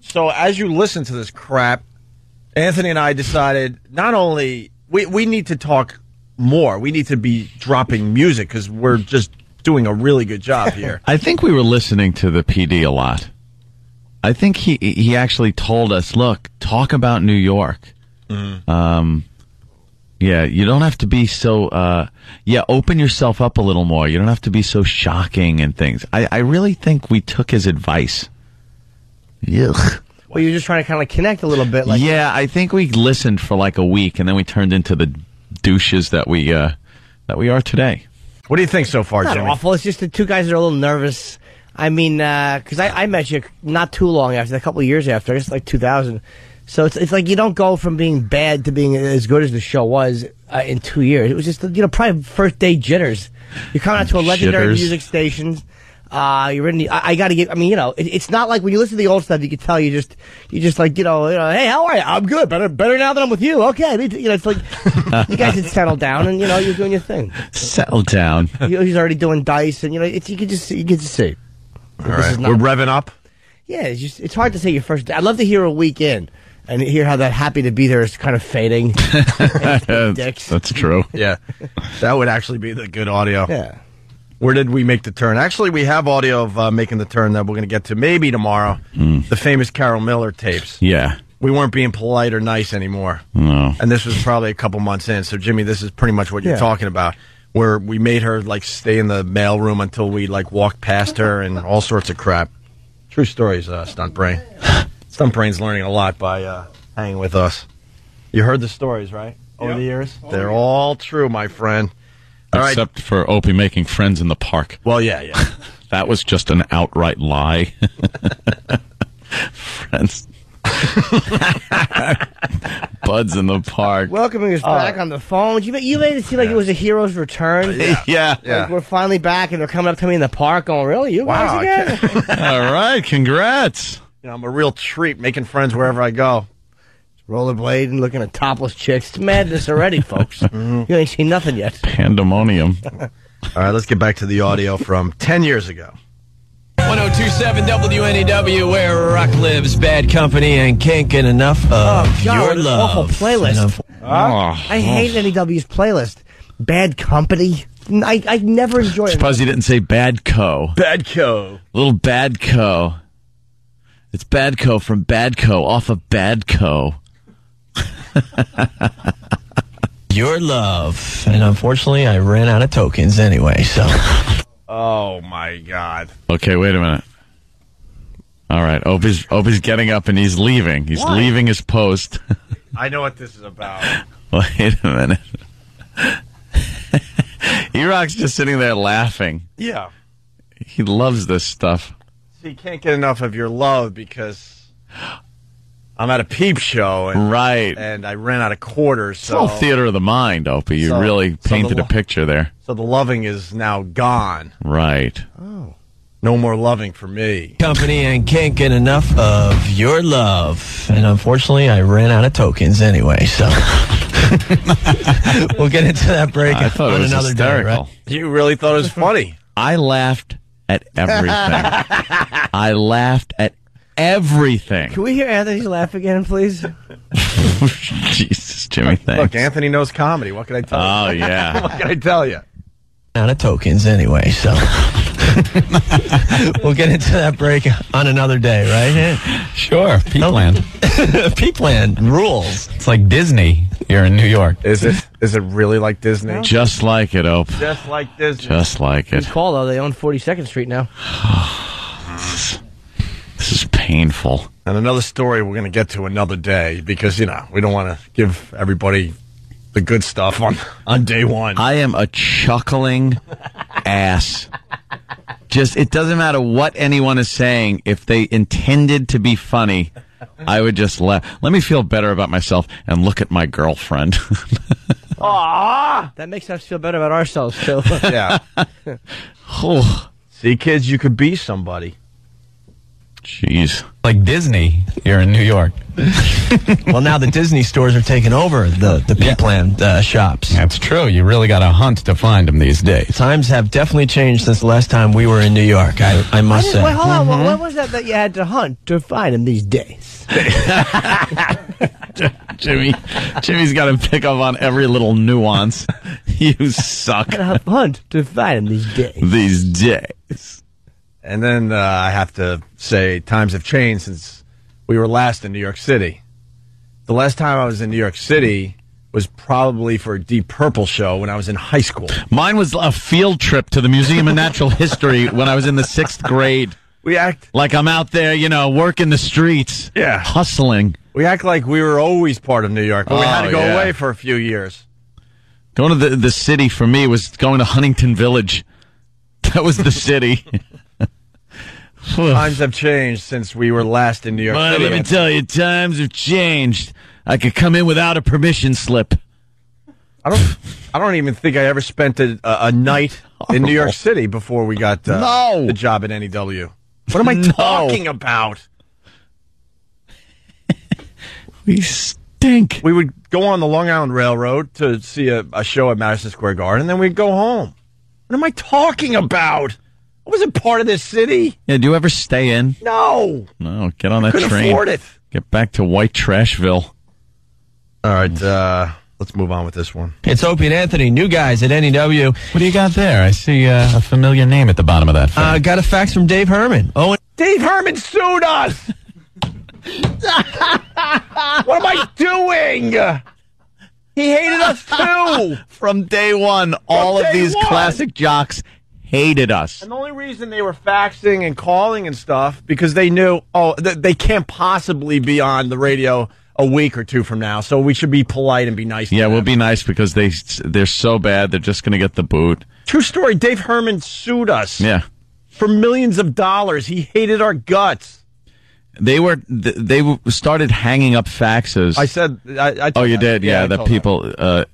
So as you listen to this crap, Anthony and I decided not only we, we need to talk more, we need to be dropping music because we're just doing a really good job here. *laughs* I think we were listening to the PD a lot. I think he he actually told us, "Look, talk about New York." Um, yeah, you don't have to be so. Uh, yeah, open yourself up a little more. You don't have to be so shocking and things. I, I really think we took his advice. Yuck. Well, you're just trying to kind of connect a little bit. Like, yeah, I think we listened for like a week, and then we turned into the douches that we uh, that we are today. What do you think so far, not Jimmy? awful. It's just the two guys are a little nervous. I mean, because I, I met you not too long after, a couple of years after, I guess like 2000. So it's it's like you don't go from being bad to being as good as the show was uh, in two years. It was just you know probably first day jitters. You're coming out to a legendary Jitters. music station. Uh, you're in the. I, I got to get. I mean, you know, it, it's not like when you listen to the old stuff. You can tell you just, you just like, you know, you know, hey, how are you? I'm good. Better, better now that I'm with you. Okay, you know, it's like you guys had settled down and you know you're doing your thing. Settle down. He- He's already doing dice, and you know, it's, you can just you can just see. All right, we're revving up. Yeah, it's just it's hard to say your first. day. I'd love to hear a week in and hear how that happy to be there is kind of fading. *laughs* *laughs* Dicks. That's true. Yeah, that would actually be the good audio. Yeah. Where did we make the turn? Actually, we have audio of uh, making the turn that we're going to get to maybe tomorrow. The famous Carol Miller tapes. Yeah. We weren't being polite or nice anymore. No. And this was probably a couple months in. So, Jimmy, this is pretty much what you're Yeah. talking about. Where we made her like stay in the mail room until we like walked past her and all sorts of crap. True stories, uh, Stunt Brain. *laughs* Stunt Brain's learning a lot by uh, hanging with us. You heard the stories, right? Over the years? They're all true, my friend. All right. Except for Opie making friends in the park. Well, yeah, yeah. *laughs* that was just an outright lie. *laughs* friends. *laughs* Buds in the park. Welcoming us uh, back on the phone. You made, you made it seem like it was a hero's return. Yeah. Like we're finally back, and they're coming up to me in the park, going, "Really, you Wow, guys again?" All right, congrats. You know, I'm a real treat making friends wherever I go. Rollerblading, looking at topless chicks. It's madness already, folks. *laughs* You ain't seen nothing yet. Pandemonium. *laughs* All right, let's get back to the audio from 10 years ago. 1027 WNEW, where rock lives, bad company, and can't get enough of Oh, God, your love. awful playlist. And, uh, I hate NEW's playlist. Bad Company. I, I never enjoy it. Suppose you didn't say bad co. Bad co. Little bad co. It's bad co from bad co off of bad co. *laughs* your love. And unfortunately, I ran out of tokens anyway, so. *laughs* Oh, my God. Okay, wait a minute. All right, Opie's Opie's getting up and he's leaving. He's Why? leaving his post. I know what this is about. *laughs* wait a minute. E-Rock's just sitting there laughing. Yeah. He loves this stuff. So you can't get enough of your love because *gasps* *gasps* *gasps* I'm at a peep show. And, Right. And I ran out of quarters. It's So, all theater of the mind, Opie. You So- really so the painted lo- a picture there. so the loving is now gone. Right. Oh, No more loving for me. company and can't get enough of your love. And unfortunately, I ran out of tokens anyway, so. *laughs* we'll get into that break I thought it was another hysterical. day, right? You really thought it was funny. I laughed at everything. *laughs* I laughed at everything. Can we hear Anthony's laugh again, please? *laughs* Jesus, Jimmy, thanks. Look, Anthony knows comedy. What can I tell Oh, you? Oh, yeah. *laughs* what can I tell you? Out of tokens anyway, so *laughs* we'll get into that break on another day, right? Sure, Peepland. Oh. Peepland rules. It's like Disney here in New York. Is it? Is it really like Disney? Just like it, Ope. Just like Disney. Just like it. Good call, though. They own 42nd Street now. *sighs* *sighs* This is painful. And another story we're going to get to another day because, you know, we don't want to give everybody the good stuff on, on day one. I am a chuckling ass. Just, it doesn't matter what anyone is saying. If they intended to be funny, I would just laugh. Let me feel better about myself and look at my girlfriend. *laughs* Aww! That makes us feel better about ourselves, too. yeah. *laughs* oh, See, kids, you could be somebody. Jeez. Like Disney here in New York. *laughs* well, now the Disney stores are taking over the the Peepland uh, shops. That's true. You really got to hunt to find them these days. Times have definitely changed since the last time we were in New York. I, I I must didn't- say. wait, hold on. What, what was that that you had to hunt to find them these days? *laughs* Jimmy, Jimmy's got to pick up on every little nuance. *laughs* You suck Gotta hunt to find them these days. these days. And then uh, I have to say, times have changed since we were last in New York City. The last time I was in New York City was probably for a Deep Purple show when I was in high school. Mine was a field trip to the Museum of Natural *laughs* History when I was in the sixth grade. We act Like I'm out there, you know, working the streets. Yeah. Hustling. we act like we were always part of New York, but we had to Oh, go yeah. away for a few years. Going to the, the city for me was going to Huntington Village. *laughs* That was the city. *laughs* Times have changed since we were last in New York Well, City. let me tell you, times have changed. I could come in without a permission slip. I don't. I don't even think I ever spent a, a, a night in New York *laughs* City before we got uh, No. the job at NEW. What am I *laughs* No. talking about? *laughs* We stink. We would go on the Long Island Railroad to see a, a show at Madison Square Garden, and then we'd go home. What am I talking about? I wasn't part of this city. Yeah, do you ever stay in? No, No, get on that couldn't train. afford it. Get back to White Trashville. All right, uh, let's move on with this one. It's Opie and Anthony, new guys at NEW. What do you got there? I see uh, a familiar name at the bottom of that. Uh, got a fax from Dave Herman. Oh, and Dave Herman sued us. *laughs* what am I doing? He hated us too. *laughs* From day one, all of day these one. classic jocks hated us. And the only reason they were faxing and calling and stuff because they knew, oh, th- they can't possibly be on the radio a week or two from now. So we should be polite and be nice. Yeah, we'll be nice because they they're so bad. They're just going to get the boot. True story. Dave Herman sued us Yeah, for millions of dollars. He hated our guts. they were they started hanging up faxes. I said, I, I oh, you that. did? Yeah, told people. Uh,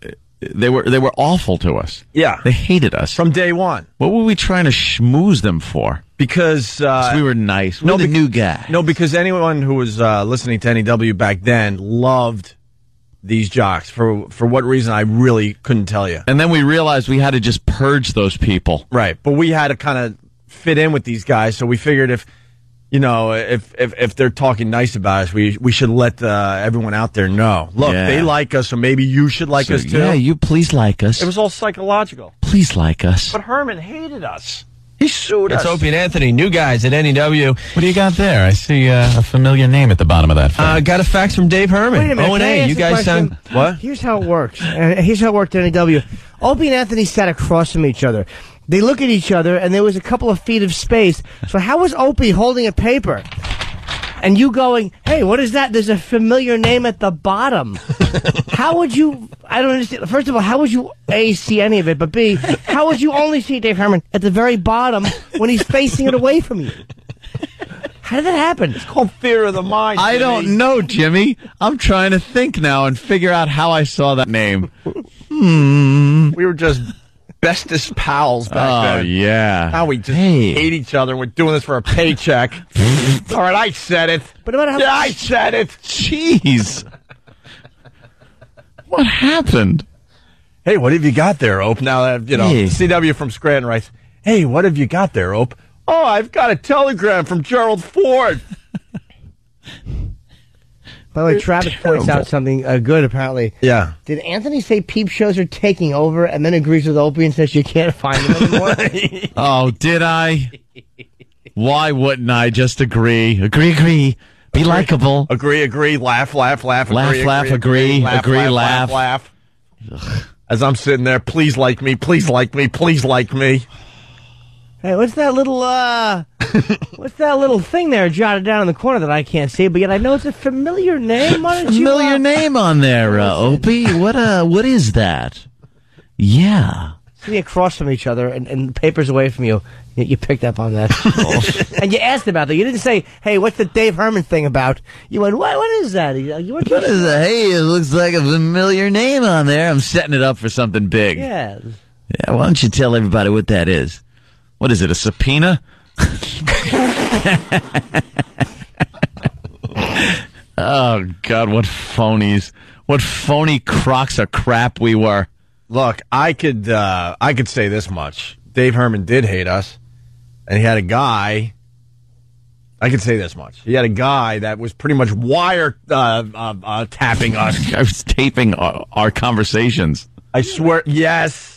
they were they were awful to us. Yeah, They hated us. from day one what were we trying to schmooze them for? because uh, we were nice. We're no, the new guy. No, because anyone who was uh, listening to NEW back then loved these jocks. For for what reason, I really couldn't tell you. And then we realized we had to just purge those people. Right, but we had to kind of fit in with these guys, so we figured if you know if if, if they're talking nice about us, we we should let uh, everyone out there know. Look, Yeah. they like us, so maybe you should like So, us too. yeah, you please like us. it was all psychological. please like us. But Herman hated us. He sued it's us. Opie and Anthony, new guys at NEW. what do you got there? I see uh, a familiar name at the bottom of that. phone. Uh, got a fax from Dave Herman. Wait a minute. Oh, and can I A, ask you guys question? sound. What? Here's how it works. Uh, here's how it worked at NEW. Opie and Anthony sat across from each other. They look at each other, and there was a couple of feet of space. So how was Opie holding a paper? And you going, hey, what is that? There's a familiar name at the bottom. *laughs* how would you, I don't understand. First of all, how would you, A, see any of it? But B, how would you only see Dave Herman at the very bottom when he's facing it away from you? How did that happen? It's called fear of the mind. I Jimmy. don't know, Jimmy. I'm trying to think now and figure out how I saw that name. Hmm. We were just bestest pals back Oh then. yeah. Now we just Hey. hate each other. We're doing this for a paycheck. *laughs* All right, I said it. But no matter how Yeah, I said it. Jeez. What happened? Hey, what have you got there, Ope? Now that you know, Hey. CW from Scranton writes, "Hey, what have you got there, Ope? Oh, I've got a telegram from Gerald Ford. *laughs* By the way, Travis points out something uh, good. Apparently, Yeah. did Anthony say peep shows are taking over, and then agrees with Opie and says you can't find them anymore? *laughs* Oh, did I? Why wouldn't I just agree? Agree, agree. Be likable. Agree, agree, laugh, laugh, laugh, Laugh, agree, laugh, agree, laugh, agree, laugh, laugh, laugh. As I'm sitting there, please like me, please like me, please like me. Hey, what's that little uh, *laughs* what's that little thing there jotted down in the corner that I can't see? But yet I know it's a familiar name. Why don't you, Familiar uh, name on there, uh, Opie. What uh, what is that? Yeah. sitting across from each other and, and the papers away from you. You, you picked up on that, *laughs* *laughs* and you asked about that. You didn't say, "Hey, what's the Dave Herman thing about?" You went, "What? What is that?" You, you What is that? Hey, it looks like a familiar name on there. I'm setting it up for something big. Yeah. Yeah, why don't you tell everybody what that is? What is it, a subpoena? oh, God, what phonies. What phony crocks of crap we were. Look, I could uh, I could say this much. Dave Herman did hate us, and he had a guy. I could say this much. He had a guy that was pretty much wire uh, uh, uh, tapping us. *laughs* I was taping our, our conversations. I swear, yes.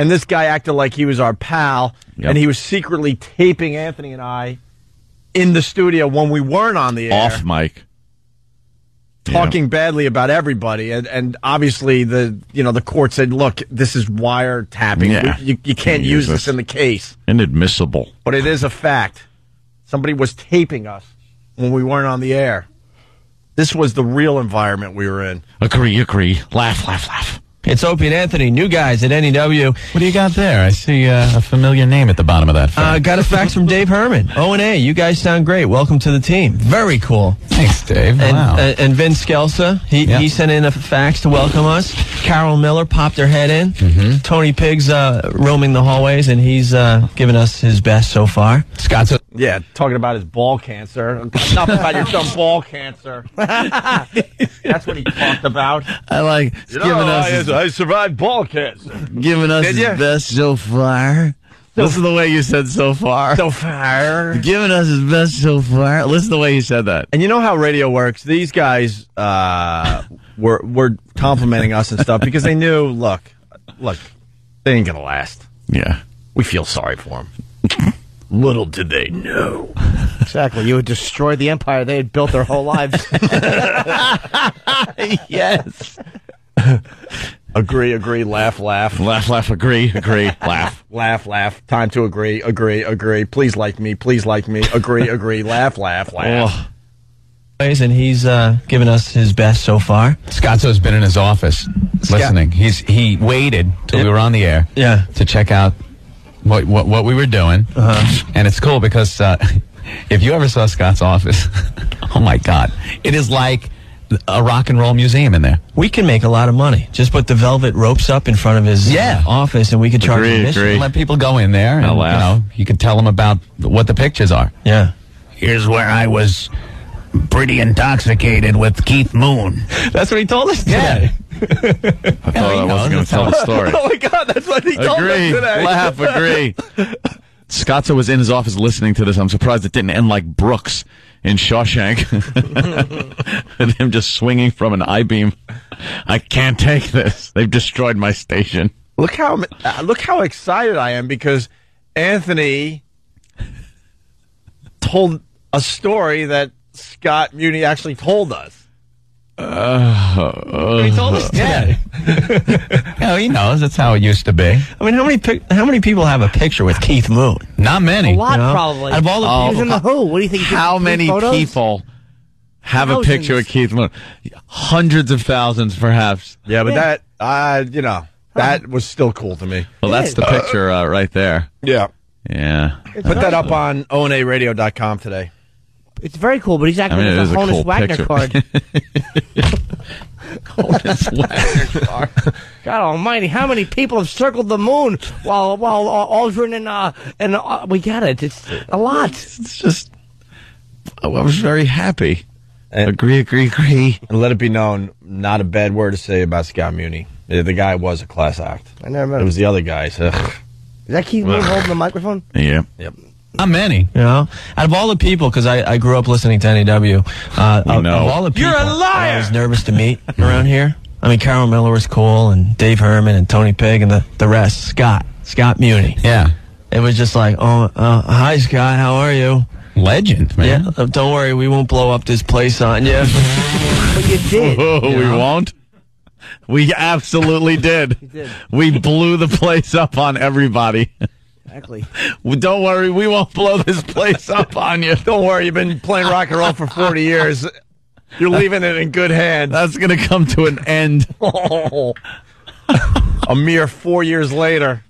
And this guy acted like he was our pal, Yep. and he was secretly taping Anthony and I in the studio when we weren't on the air. Off mic. talking badly about everybody, and and obviously the you know the court said, look, this is wiretapping. Yeah. You, you can't use this in the case, Inadmissible. but it is a fact. Somebody was taping us when we weren't on the air. This was the real environment we were in. Agree, agree. Laugh, laugh, laugh. It's Opie and Anthony, new guys at NEW. What do you got there? I see uh, a familiar name at the bottom of that. Uh, phone. got a fax from *laughs* Dave Herman. O and A, you guys sound great. Welcome to the team. Very cool. Thanks, Dave. And, wow. uh, and Vince Scelsa, he, Yeah. he sent in a fax to welcome us. Carol Miller popped her head in. Mm-hmm. Tony Pig's uh, roaming the hallways, and he's uh, given us his best so far. Scott's a- Yeah, talking about his ball cancer. Enough about your dumb ball cancer. *laughs* That's what he talked about. I like You giving us I, his, I survived ball cancer. giving us Did his ya? best so far. Listen to the way you said so far. So far. Giving us his best so far. Listen to the way you said that. And you know how radio works. These guys uh, were were complimenting us and stuff because they knew. Look, look, they ain't gonna last. Yeah. We feel sorry for them. Little did they know. Exactly. You would destroy the empire they had built their whole lives. *laughs* yes. Agree, agree, laugh, laugh, Laugh, laugh, agree, agree, *laughs* laugh. laugh, laugh. Time to agree, agree, agree. Please like me, please like me. Agree, agree, laugh, laugh, laugh. Oh, And he's uh, given us his best so far. Scotto's been in his office listening. He's he waited till we were on the air. Yeah. To check out what what, what we were doing. Uh-huh. And it's cool because uh, *laughs* if you ever saw Scott's office, *laughs* oh my God, it is like a rock and roll museum in there. We can make a lot of money. Just put the velvet ropes up in front of his Yeah. uh, office, and we could charge Agree, admission. agree. Let people go in there, and I'll you know you can tell them about what the pictures are. Yeah. Here's where I was pretty intoxicated with Keith Moon. *laughs* That's what he told us today. *laughs* I thought I wasn't going to tell the story. *laughs* Oh my God, that's what he told us today. laugh, agree. Scotto was in his office listening to this. I'm surprised it didn't end like Brooks in Shawshank. *laughs* *laughs* With him just swinging from an I beam. I can't take this. They've destroyed my station. Look how uh, look how excited I am because Anthony told a story that Scott Muni actually told us. Uh, He told us today. Oh, *laughs* he knows that's how it used to be. I mean, how many pic- how many people have a picture with Keith Moon? Not many. A lot, You know? probably. Out of all the Oh, he was in the Who. What do you think? How many photos? people have a picture of Keith Moon? Hundreds of thousands, perhaps. Yeah, but Yeah. that uh, you know that was still cool to me. Well, that's the picture uh, right there. Yeah, Yeah. put that up on onaradio.com today. It's very cool, but he's I acting mean, it with is a a Honus cool Wagner picture. card. *laughs* Honus Wagner card. *laughs* God Almighty, how many people have circled the moon while while uh, Aldrin and uh and uh, we got it. It's a lot. It's just, I was very happy. And- agree, agree, agree. And let it be known, not a bad word to say about Scott Muni. The guy was a class act. I never met It was the other guys. Ugh. Is that Keith Moon holding the microphone? Yeah. Yep. Not many. You know, out of all the people, because I, I grew up listening to NEW. Uh, of, know. of all the people, You're a liar! I was nervous to meet *laughs* around here. I mean, Carol Miller was cool, and Dave Herman, and Tony Pig, and the the rest. Scott, Scott Muni. Yeah. It was just like, oh, uh, hi Scott, how are you? Legend, man. Yeah, uh, don't worry, we won't blow up this place on you. *laughs* But you did. Oh, we won't. We absolutely did. did. We blew the place up on everybody. *laughs* Exactly. *laughs* Well, Don't worry, we won't blow this place up *laughs* on you. Don't worry, you've been playing rock and roll for 40 years. You're leaving it in good hands. That's going to come to an end. *laughs* A mere four years later.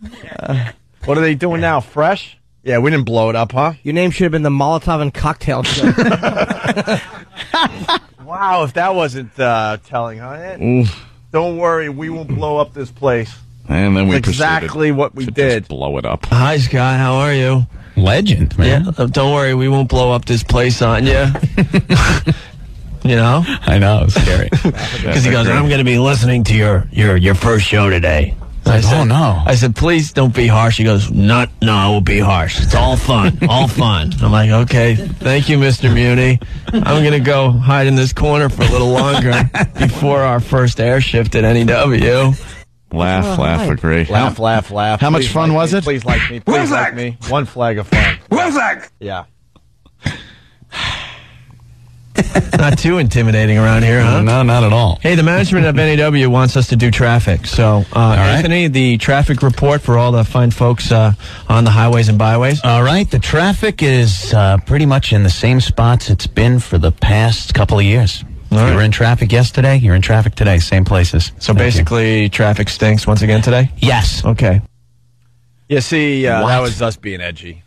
what are they doing now? Fresh? Yeah, we didn't blow it up, huh? Your name should have been the Molotov and Cocktail Show. Wow, if that wasn't uh, telling, huh? Don't worry, we won't blow up this place. And then we exactly what we did. blow it up. hi Scott, how are you? Legend, man. Yeah, uh, don't worry, we won't blow up this place on you. *laughs* you know, I know. It's scary. *laughs* because he goes, I'm going to be listening to your your your first show today. I said, oh, no. I said, please don't be harsh. He goes, not, no, I will be harsh. It's all fun, *laughs* all fun. I'm like, okay, thank you, Mr. Muni. I'm going to go hide in this corner for a little longer before our first air shift at E NEW. Laugh, laugh, agree. Laugh, laugh, laugh. How much fun like was me. it? Please like me. Please like me. One flag of fun. Yeah. Not too intimidating around here, huh? No, not at all. Hey, the management of NAW wants us to do traffic. So, uh, Anthony, the traffic report for all the fine folks uh, on the highways and byways. All right, the traffic is uh, pretty much in the same spots it's been for the past couple of years. You were in traffic yesterday, you're in traffic today, same places. So basically, traffic stinks once again today? Yes. Okay. Yeah, see, uh, that was us being edgy.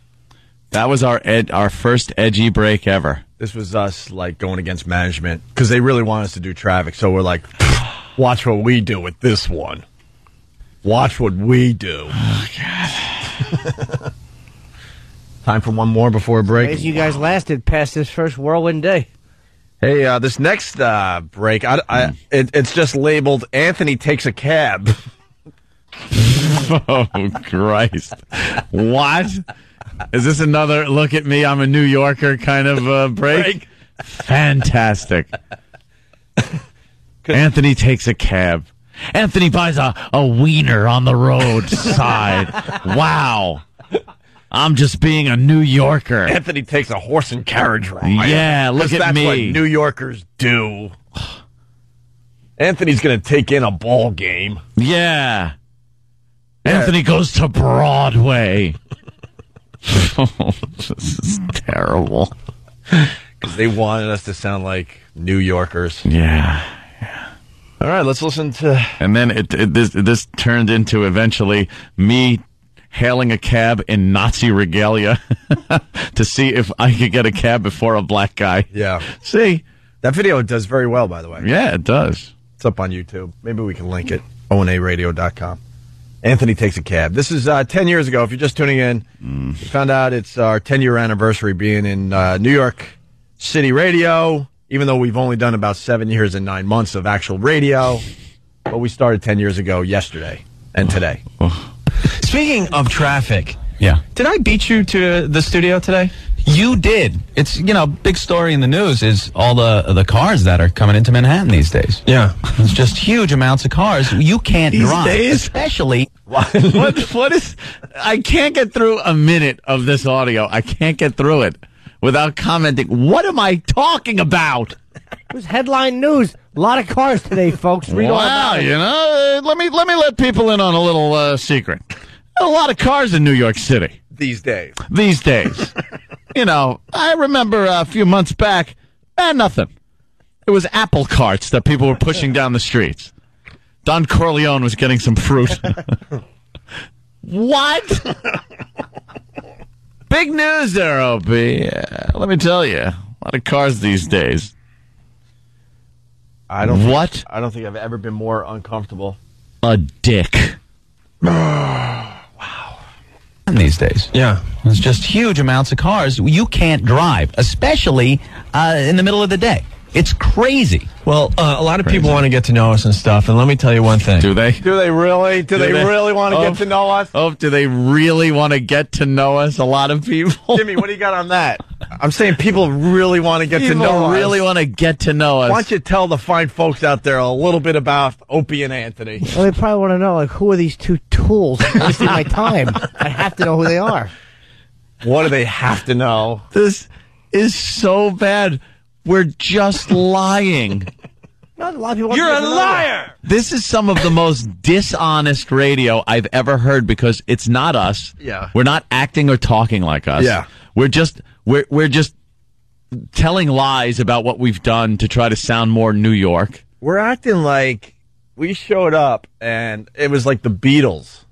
That was our ed- our first edgy break ever. This was us, like, going against management because they really want us to do traffic. So we're like, *sighs* watch what we do with this one. Watch what we do. Oh, God. *laughs* Time for one more before a break. As you guys lasted past this first whirlwind day. Hey, uh, this next uh, break, I, I, it, it's just labeled Anthony takes a cab. *laughs* oh Christ! What is this? Another look at me? I'm a New Yorker kind of uh, break. Fantastic. Anthony takes a cab. Anthony buys a, a wiener on the roadside. *laughs* wow. I'm just being a New Yorker. Anthony takes a horse and carriage ride. Yeah, look at that's me. what New Yorkers do. Anthony's going to take in a ball game. Yeah. Anthony goes to Broadway. *laughs* this is terrible. Because they wanted us to sound like New Yorkers. Yeah. All right, let's listen to. And then it, it this this turned into eventually me hailing a cab in Nazi regalia *laughs* to see if I could get a cab before a black guy. Yeah. See, That video does very well, by the way. yeah, it does. It's up on YouTube. Maybe we can link it. onaradio.com. Anthony takes a cab. This is uh, 10 years ago. If you're just tuning in, we found out it's our 10 year anniversary being in uh, New York City radio, even though we've only done about seven years and nine months of actual radio. But we started 10 years ago yesterday and today. Speaking of traffic, Yeah. did I beat you to the studio today? You did. It's you know big story in the news is all the the cars that are coming into Manhattan these days. Yeah. It's just huge amounts of cars. You can't These drive, days? especially. *laughs* what what is I can't get through a minute of this audio. I can't get through it without commenting. What am I talking about? It was headline news. A lot of cars today, folks. Read all wow, about it. you know, uh, let me let me let people in on a little uh, secret. A lot of cars in New York City These days. these days. *laughs* you know, I remember a few months back, eh, nothing. It was apple carts that people were pushing down the streets. Don Corleone was getting some fruit. *laughs* what? Big news there, Ope. Yeah, let me tell you, a lot of cars these days. I don't What? Think, I don't think I've ever been more uncomfortable. A dick. *sighs* Wow. These days. Yeah. It's just huge amounts of cars. You can't drive, especially uh, in the middle of the day. It's crazy. Well, uh, a lot of people want to get to know us and stuff, and let me tell you one thing. Do they? Do they really? Do, they, really want to Oh. get to know us? Oh, do they really want to get to know us? A lot of people. Jimmy, what do you got on that? I'm saying people really want to get to People know us. really want to get to know us. Why don't you tell the fine folks out there a little bit about Opie and Anthony? Well, they probably want to know, like, who are these two tools wasting my time? I have to know who they are. What do they have to know? This is so bad. We're just *laughs* lying. Not a lot of people. You're a get know liar. This is some of the most dishonest radio I've ever heard because it's not us. Yeah. We're not acting or talking like us. Yeah. We're just we're we're just telling lies about what we've done to try to sound more New York. We're acting like we showed up and it was like the Beatles.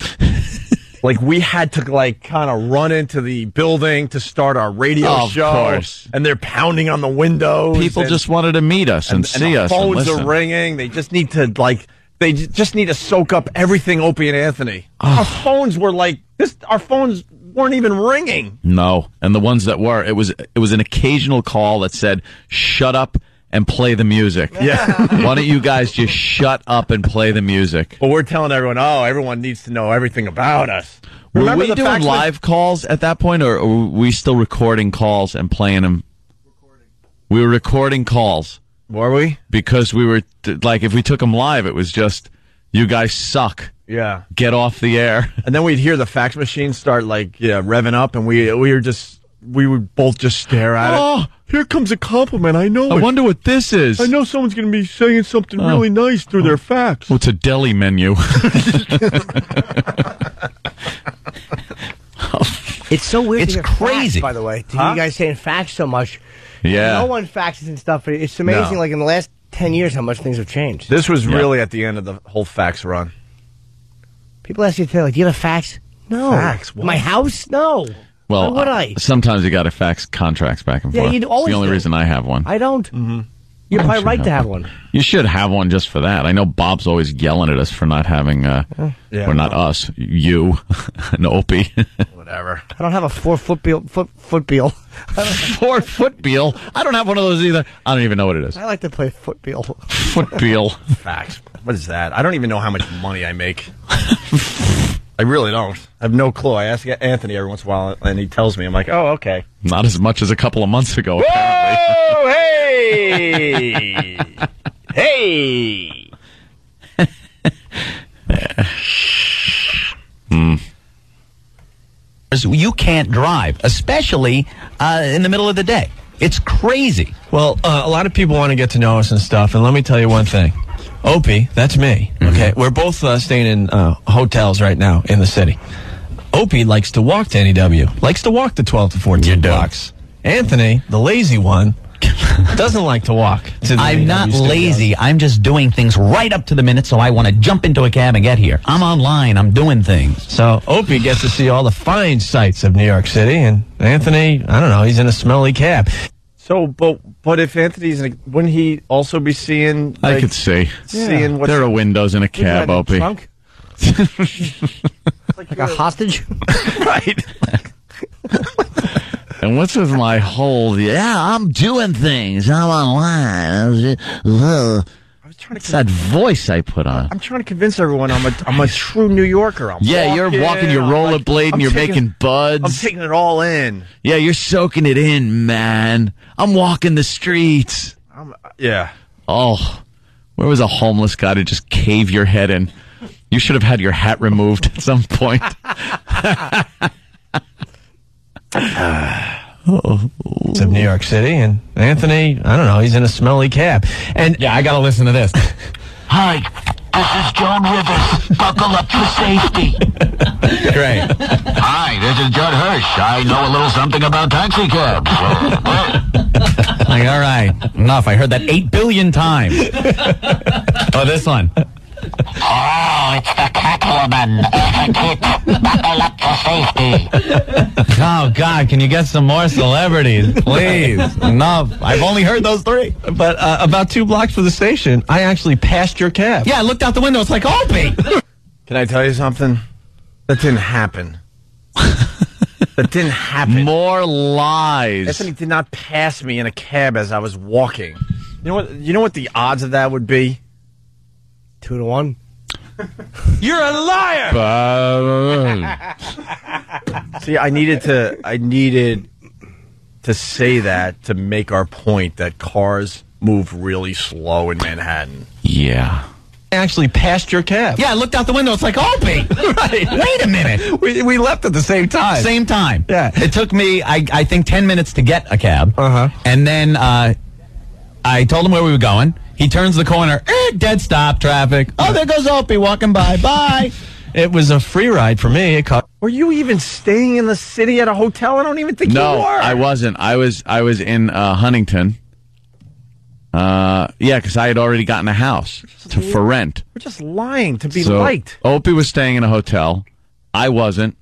*laughs* like we had to like kind of run into the building to start our radio Of show. course. And they're pounding on the windows. People and- just wanted to meet us and, and, see the us. and Phones are ringing. They just need to like. They just need to soak up everything Opie and Anthony. Our phones were like this. Our phones weren't even ringing. No, and the ones that were, it was it was an occasional call that said, "Shut up and play the music." Yeah. *laughs* Why don't you guys just shut up and play the music? Well, we're telling everyone, oh, everyone needs to know everything about us. Were Remember we the doing fax ma- live calls at that point, or, or were we still recording calls and playing them? Recording. We were recording calls. Were we? Because we were like, if we took them live, it was just, "You guys suck. Yeah. Get off the air." And then we'd hear the fax machine start like yeah revving up, and we we were just we would both just stare at it. Oh, here comes a compliment. I know. I it. wonder what this is. I know someone's going to be saying something Oh. really nice through their fax. Oh, it's a deli menu. *laughs* It's so weird. It's to crazy. Fax, by the way, to Huh? you guys saying fax so much. Yeah. No one faxes and stuff. It's amazing. No. Like in the last ten years, how much things have changed. This was really at the end of the whole fax run. People ask you today, like, "Do you have a fax?" No. Fax? What? My house? No. Well, Why would uh, I? sometimes you got to fax contracts back and Yeah, forth. you It's always the only do. reason I have one. I don't. Mm-hmm. You're probably should right to have have one. You should have one just for that. I know Bob's always yelling at us for not having, uh, Yeah. or not us, you, *laughs* and Opie. Whatever. I don't have a four foot bill. Foot foot bill. *laughs* Four foot beal. I don't have one of those either. I don't even know what it is. I like to play foot bill. Foot beal. *laughs* Fax. What is that? I don't even know how much money I make. I really don't. I have no clue. I ask Anthony every once in a while, and he tells me. I'm like, oh, okay. Not as much as a couple of months ago, apparently. Oh, hey, hey. *laughs* You can't drive, especially uh, in the middle of the day. It's crazy. Well, uh, a lot of people want to get to know us and stuff, and let me tell you one thing. Opie, that's me. Okay, we're both uh, staying in uh, hotels right now in the city. Opie likes to walk to NEW, likes to walk the 12 to 14 blocks. Anthony, the lazy one, *laughs* doesn't like to walk. To the I'm NEW not studios. lazy. I'm just doing things right up to the minute, so I want to jump into a cab and get here. I'm online. I'm doing things. So Opie gets to see all the fine sights of New York City, and Anthony, I don't know, he's in a smelly cab. So, but but if Anthony's, in a, wouldn't he also be seeing? I could see. Seeing what's There are windows in a cab, it Opie. Trunk? *laughs* like a hostage. *laughs* right. *laughs* And what's with my whole, yeah, I'm doing things. I'm online. Uh, I was just, ugh. I was trying to. It's that voice I put on. I'm trying to convince everyone I'm a I'm a true New Yorker. I'm Yeah, you're walking your I'm like- rollerblade and you're taking- making buds. I'm taking it all in. yeah, you're soaking it in, man. I'm walking the streets. I'm, yeah. Oh, where was a homeless guy to just cave your head in? You should have had your hat removed at some point. Of New York City, and Anthony, I don't know, he's in a smelly cab. And Yeah, I got to listen to this. *laughs* Hi, this is Joan Rivers. Buckle up for safety. *laughs* Great. Hi, this is Judd Hirsch. I know a little something about taxi cabs. *laughs* Like, all right, enough. I heard that eight billion times. oh, this one. Oh, it's the Catwoman. Perfect hit. Buckle up for safety. Oh God, can you get some more celebrities, please? Enough. I've only heard those three. but uh, about two blocks from the station, I actually passed your cab. Yeah, I looked out the window. It's like Opie. Can I tell you something? That didn't happen. that didn't happen. More lies. Anthony did not pass me in a cab as I was walking. You know what? You know what the odds of that would be? Two to one. You're a liar. *laughs* See, I needed to. I needed to say that to make our point that cars move really slow in Manhattan. Yeah. I actually passed your cab. Yeah, I looked out the window. It's like Opie. *laughs* right. Wait a minute. We, we left at the same time. Same time. Yeah. It took me, I, I think, 10 minutes to get a cab. Uh-huh. And then uh, I told him where we were going. He turns the corner. Eh, dead stop traffic. Oh, there goes Opie walking by. Bye. *laughs* It was a free ride for me. It cost. Were you even staying in the city at a hotel? I don't even think No, you were. No, I wasn't. I was I was in uh, Huntington. Uh, yeah, because I had already gotten a house to, for rent. We're just lying to be so liked. Opie was staying in a hotel. I wasn't.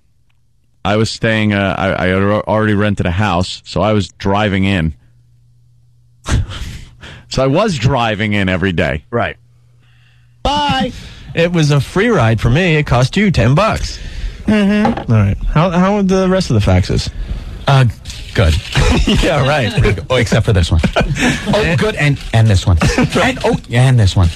I was staying. Uh, I, I had already rented a house, so I was driving in. *laughs* so I was driving in every day. Right. Bye. *laughs* It was a free ride for me. It cost you 10 bucks. Mm-hmm. All right. How, how are the rest of the faxes? Uh, good. *laughs* yeah, right. oh, except for this one. *laughs* oh, good. And, and this one. and, oh, and this one.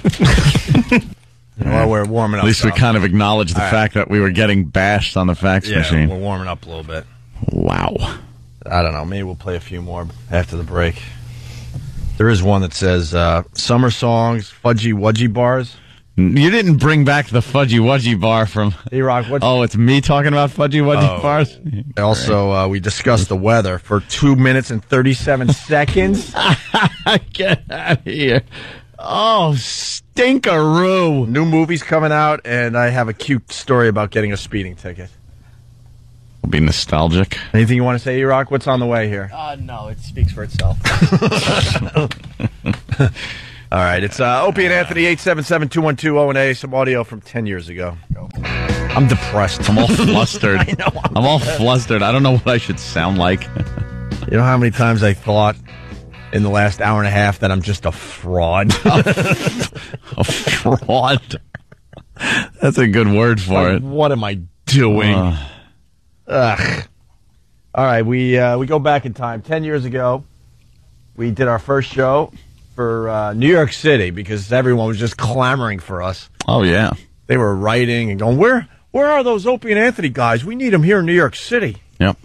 You know, we're warming up. At least we kind of acknowledged the All right. fact that we were getting bashed on the fax Yeah, machine. we're warming up a little bit. Wow. I don't know. Maybe we'll play a few more after the break. There is one that says uh, summer songs, fudgy wudgy bars. You didn't bring back the fudgy wudgy bar from. Hey, Rock, Oh, it's me talking about fudgy wudgy Oh. bars. Also, uh, we discussed the weather for two minutes and 37 *laughs* seconds. *laughs* Get out of here. Oh, stinkeroo. New movies coming out, and I have a cute story about getting a speeding ticket. We'll be nostalgic. Anything you want to say, Rock? What's on the way here? Uh, no, it speaks for itself. *laughs* All right, it's uh, Opie and Anthony, 877-212-0A, some audio from 10 years ago. I'm depressed. I'm all flustered. *laughs* I know. I'm all flustered. I don't know what I should sound like. You know how many times I thought in the last hour and a half that I'm just a fraud? *laughs* A fraud. That's a good word for Like, it. What am I doing? Uh, Ugh. All right, we uh, we go back in time. Ten years ago, we did our first show for uh, New York City because everyone was just clamoring for us. oh yeah. They were writing and going, "Where where are those Opie and Anthony guys? We need them here in New York City." Yep.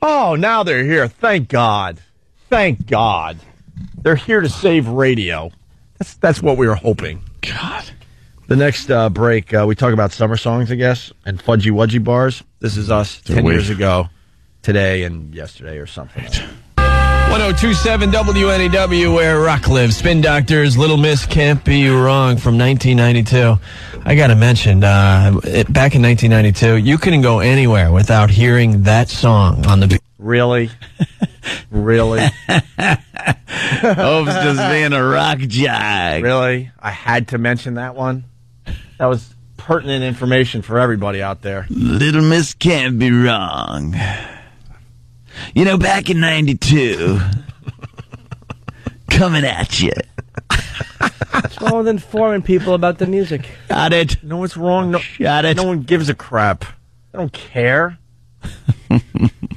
Oh, now they're here. Thank God. Thank God. They're here to save radio. That's that's what we were hoping. God. The next uh, break, uh, we talk about summer songs, I guess, and fudgy wudgy bars. This is us ten wait. years ago, today and yesterday or something. 1027 WNEW, where rock lives. Spin Doctors, Little Miss Can't Be Wrong from 1992. I got to mention, uh, it, back in 1992, you couldn't go anywhere without hearing that song on the. *laughs* Really, really, *laughs* Ope's just being a rock jag. really. I had to mention that one. That was pertinent information for everybody out there. Little Miss can't be wrong. You know, back in 92, coming at you. What's wrong with informing people about the music? Got it. You know what's wrong? No, Got it. no one gives a crap. I don't care. *laughs*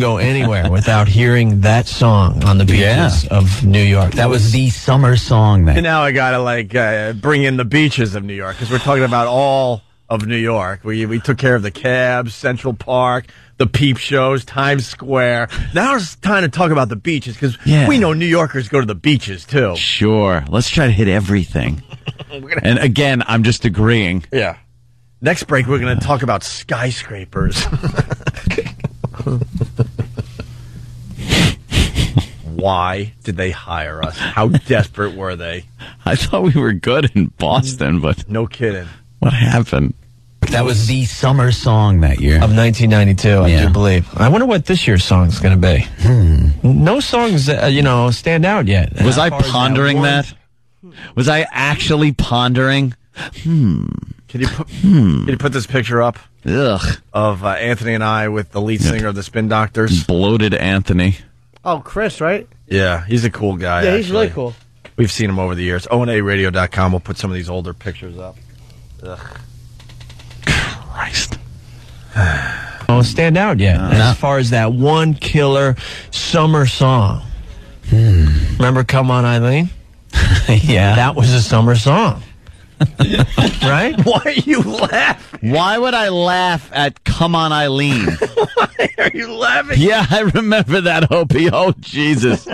Go anywhere without hearing that song on the beaches of New York. That was the summer song And now I gotta like uh, bring in the beaches of New York because we're talking about all of New York. We we took care of the cabs, Central Park, the peep shows, Times Square. Now it's time to talk about the beaches because Yeah. we know New Yorkers go to the beaches too. Sure. Let's try to hit everything. *laughs* and again, I'm just agreeing. Yeah. Next break, we're going to talk about skyscrapers. *laughs* *laughs* Why did they hire us? How desperate were they? I thought we were good in Boston, but No kidding. what happened? That was the summer song that year. Of 1992, I Yeah. do believe. I wonder what this year's song's going to be. No songs, uh, you know, stand out yet. Was I As far as pondering one- that? Was I actually pondering? Hmm. Can you put Can you put this picture up Ugh. of uh, Anthony and I with the lead singer of the Spin Doctors? Bloated Anthony. Oh, Chris, right? Yeah, he's a cool guy. yeah, he's really cool. We've seen him over the years. ONARadio.com. We'll put some of these older pictures up. Christ. Oh, stand out yet. As far as that one killer summer song. Remember Come On Eileen? *laughs* yeah. That was a summer song. *laughs* right? *laughs* Why are you laughing? Why would I laugh at Come On Eileen? *laughs* Why are you laughing? yeah, I remember that, Opie. Oh, Jesus.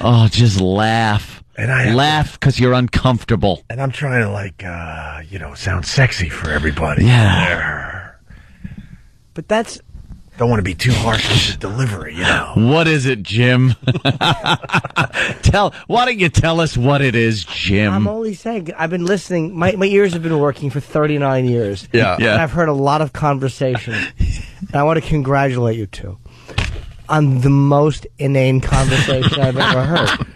oh, just laugh. And I- laugh because you're uncomfortable. And I'm trying to like, uh, you know, sound sexy for everybody. Yeah. But that's Don't want to be too harsh with the delivery, you know. What is it, Jim? *laughs* tell. Why don't you tell us what it is, Jim? I'm only saying. I've been listening. My my ears have been working for 39 years. Yeah. Yeah. And I've heard a lot of conversations. *laughs* and I want to congratulate you two on the most inane conversation I've ever heard.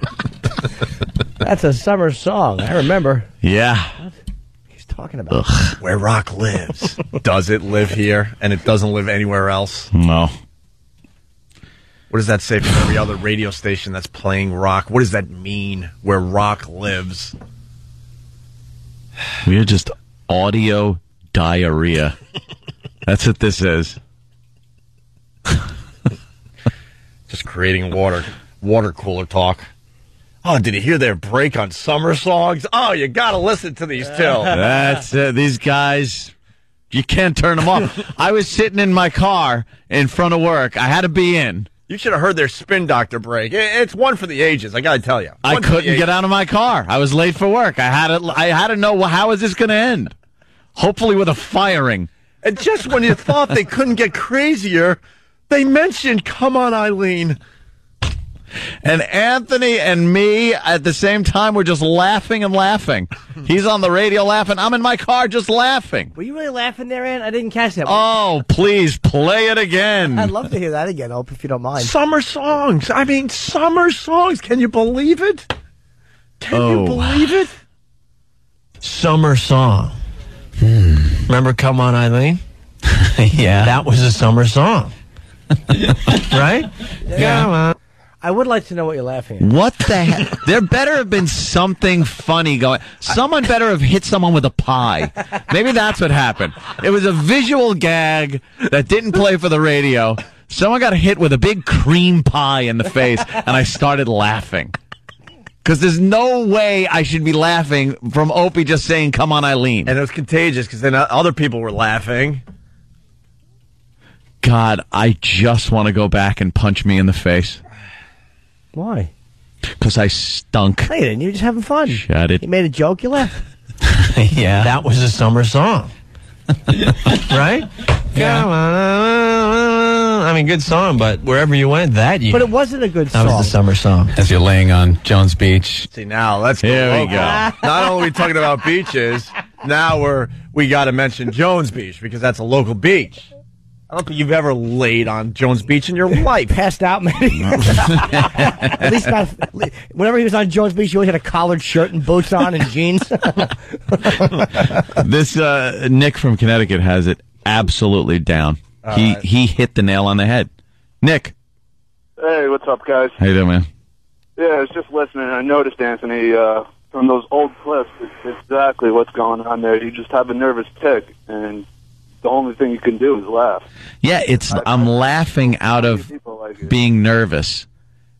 *laughs* That's a summer song. I remember. yeah. He's talking about. Where rock lives. *laughs* Does it live here and it doesn't live anywhere else? No. What does that say for every other radio station that's playing rock? What does that mean? Where rock lives? We're just audio diarrhea. That's what this is. *laughs* Just creating water water cooler talk. Oh, did you hear their break on summer songs? Oh, you got to listen to these two. *laughs* That's uh, these guys. You can't turn them off. *laughs* I was sitting in my car in front of work. I had to be in. You should have heard their spin doctor break. It's one for the ages. I got to tell you. I One the couldn't get out of my car. I was late for work. I had to. I had to know well, how is this going to end. Hopefully with a firing. And just when you thought they couldn't get crazier, they mentioned "Come on, Eileen." And Anthony and me at the same time were just laughing and laughing. *laughs* He's on the radio laughing. I'm in my car just laughing. Were you really laughing there, Ant? I didn't catch that. Oh, please play it again. I'd love to hear that again, Ope, if you don't mind. Summer songs. I mean, summer songs. Can you believe it? Can you Oh. believe it? Summer song. Hmm. Remember Come On Eileen? *laughs* yeah. That was a summer song. *laughs* right? Come on. I would like to know what you're laughing at. What the heck? There better have been something funny going. Someone better have hit someone with a pie. Maybe that's what happened. It was a visual gag that didn't play for the radio. Someone got hit with a big cream pie in the face, and I started laughing. Because there's no way I should be laughing from Opie just saying, come on, Eileen. And it was contagious because then other people were laughing. God, I just want to go back and punch me in the face. Why? Because I stunk. No, you didn't. You were just having fun. Shut it. You made a joke. You laughed. yeah. That was a summer song. *laughs* right? Come on. Uh, uh, uh, I mean, good song, but wherever you went that year. But it wasn't a good song. that was the summer song. As you're laying on Jones Beach. See now, let's go. Here we go. *laughs* Not only are we talking about beaches, now we're we got to mention Jones Beach because that's a local beach. I don't think you've ever laid on Jones Beach in your life. *laughs* Passed out, maybe. *laughs* At least not. Whenever he was on Jones Beach, he always had a collared shirt and boots on and jeans. *laughs* This uh, Nick from Connecticut has it absolutely down. he right. he hit the nail on the head. Nick, Hey, what's up, guys? how you doing, man? Yeah, I was just listening. I noticed, Anthony, uh, from those old clips, it's exactly what's going on there. You just have a nervous tick, and the only thing you can do is laugh. Yeah, it's I'm laughing out of like being nervous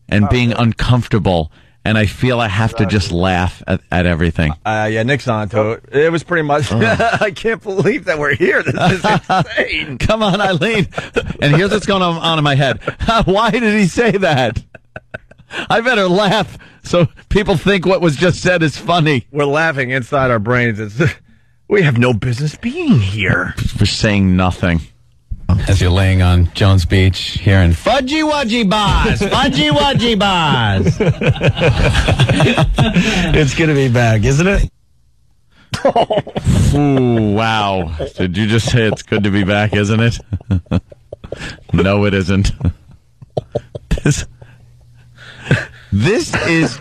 and being uncomfortable, and I feel I have to just laugh at, at everything. Uh, yeah, Nick's on to it. It was pretty much. *laughs* I can't believe that we're here. This is insane. *laughs* Come on, Eileen. And here's what's going on, on in my head. *laughs* Why did he say that? I better laugh so people think what was just said is funny. We're laughing inside our brains. It's, we have no business being here. For saying nothing. As you're laying on Jones Beach here in Fudgy wudgy bars. Fudgy wudgy bars. *laughs* it's going to be back, isn't it? Ooh, wow. Did you just say it's good to be back, isn't it? *laughs* no, it isn't. This, this is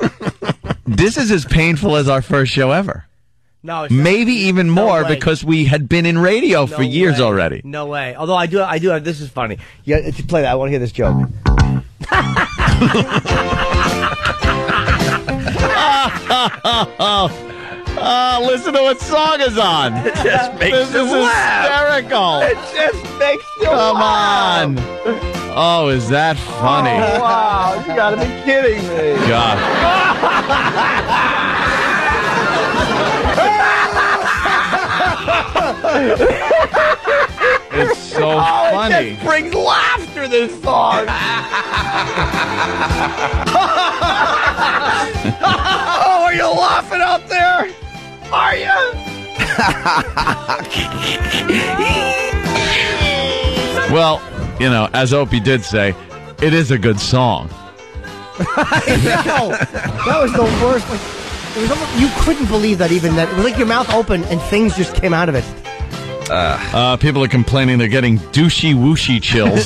this is as painful as our first show ever. No, it's not. Maybe even more way. because we had been in radio for years way. already. No way. Although I do, I do. This is funny. Yeah, you play that, I want to hear this joke. Oh, listen to what song is on. It just makes this you is laugh. hysterical. It just makes you Come laugh. on. Oh, is that funny? Oh, wow, you gotta be kidding me. God. *laughs* It's so Oh, it just brings laughter, this song. *laughs* oh, are you laughing out there? Are you? *laughs* Well, you know, as Opie did say, it is a good song. *laughs* no, that was the worst. Like, it was almost, you couldn't believe that even that. It was like your mouth opened and things just came out of it. Uh, people are complaining they're getting douchey wooshy chills. *laughs*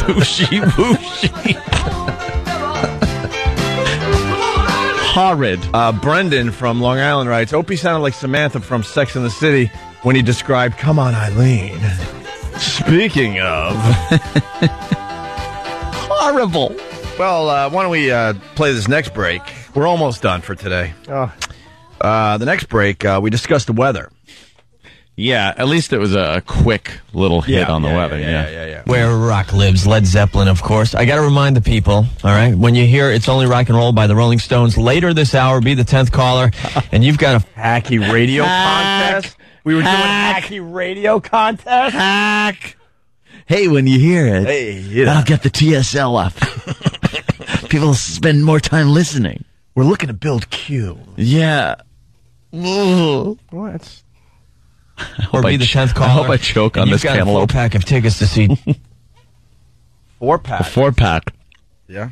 douchey wooshy. Horrid. Uh, Brendan from Long Island writes, Opie sounded like Samantha from Sex and the City when he described, Come on, Eileen. Speaking of. *laughs* Horrible. Well, uh, why don't we uh, play this next break? We're almost done for today. Oh. Uh, the next break, uh, we discussed the weather. Yeah, at least it was a, a quick little hit on the weather. Yeah, yeah, yeah. Where rock lives, Led Zeppelin, of course. I got to remind the people, all right, when you hear It's Only Rock and Roll by the Rolling Stones, later this hour, be the 10th caller, *laughs* and you've got a Hacky radio Hack. contest. We were Hack. doing hacky radio contest. Hack. Hey, when you hear it, Hey, you I'll get the TSL up. *laughs* People spend more time listening. We're looking to build Q. Yeah. Ugh. What? or be I the ch- 10th I hope I choke and on you've this got a four-pack of tickets to see *laughs* Four pack. A Four pack. Yeah.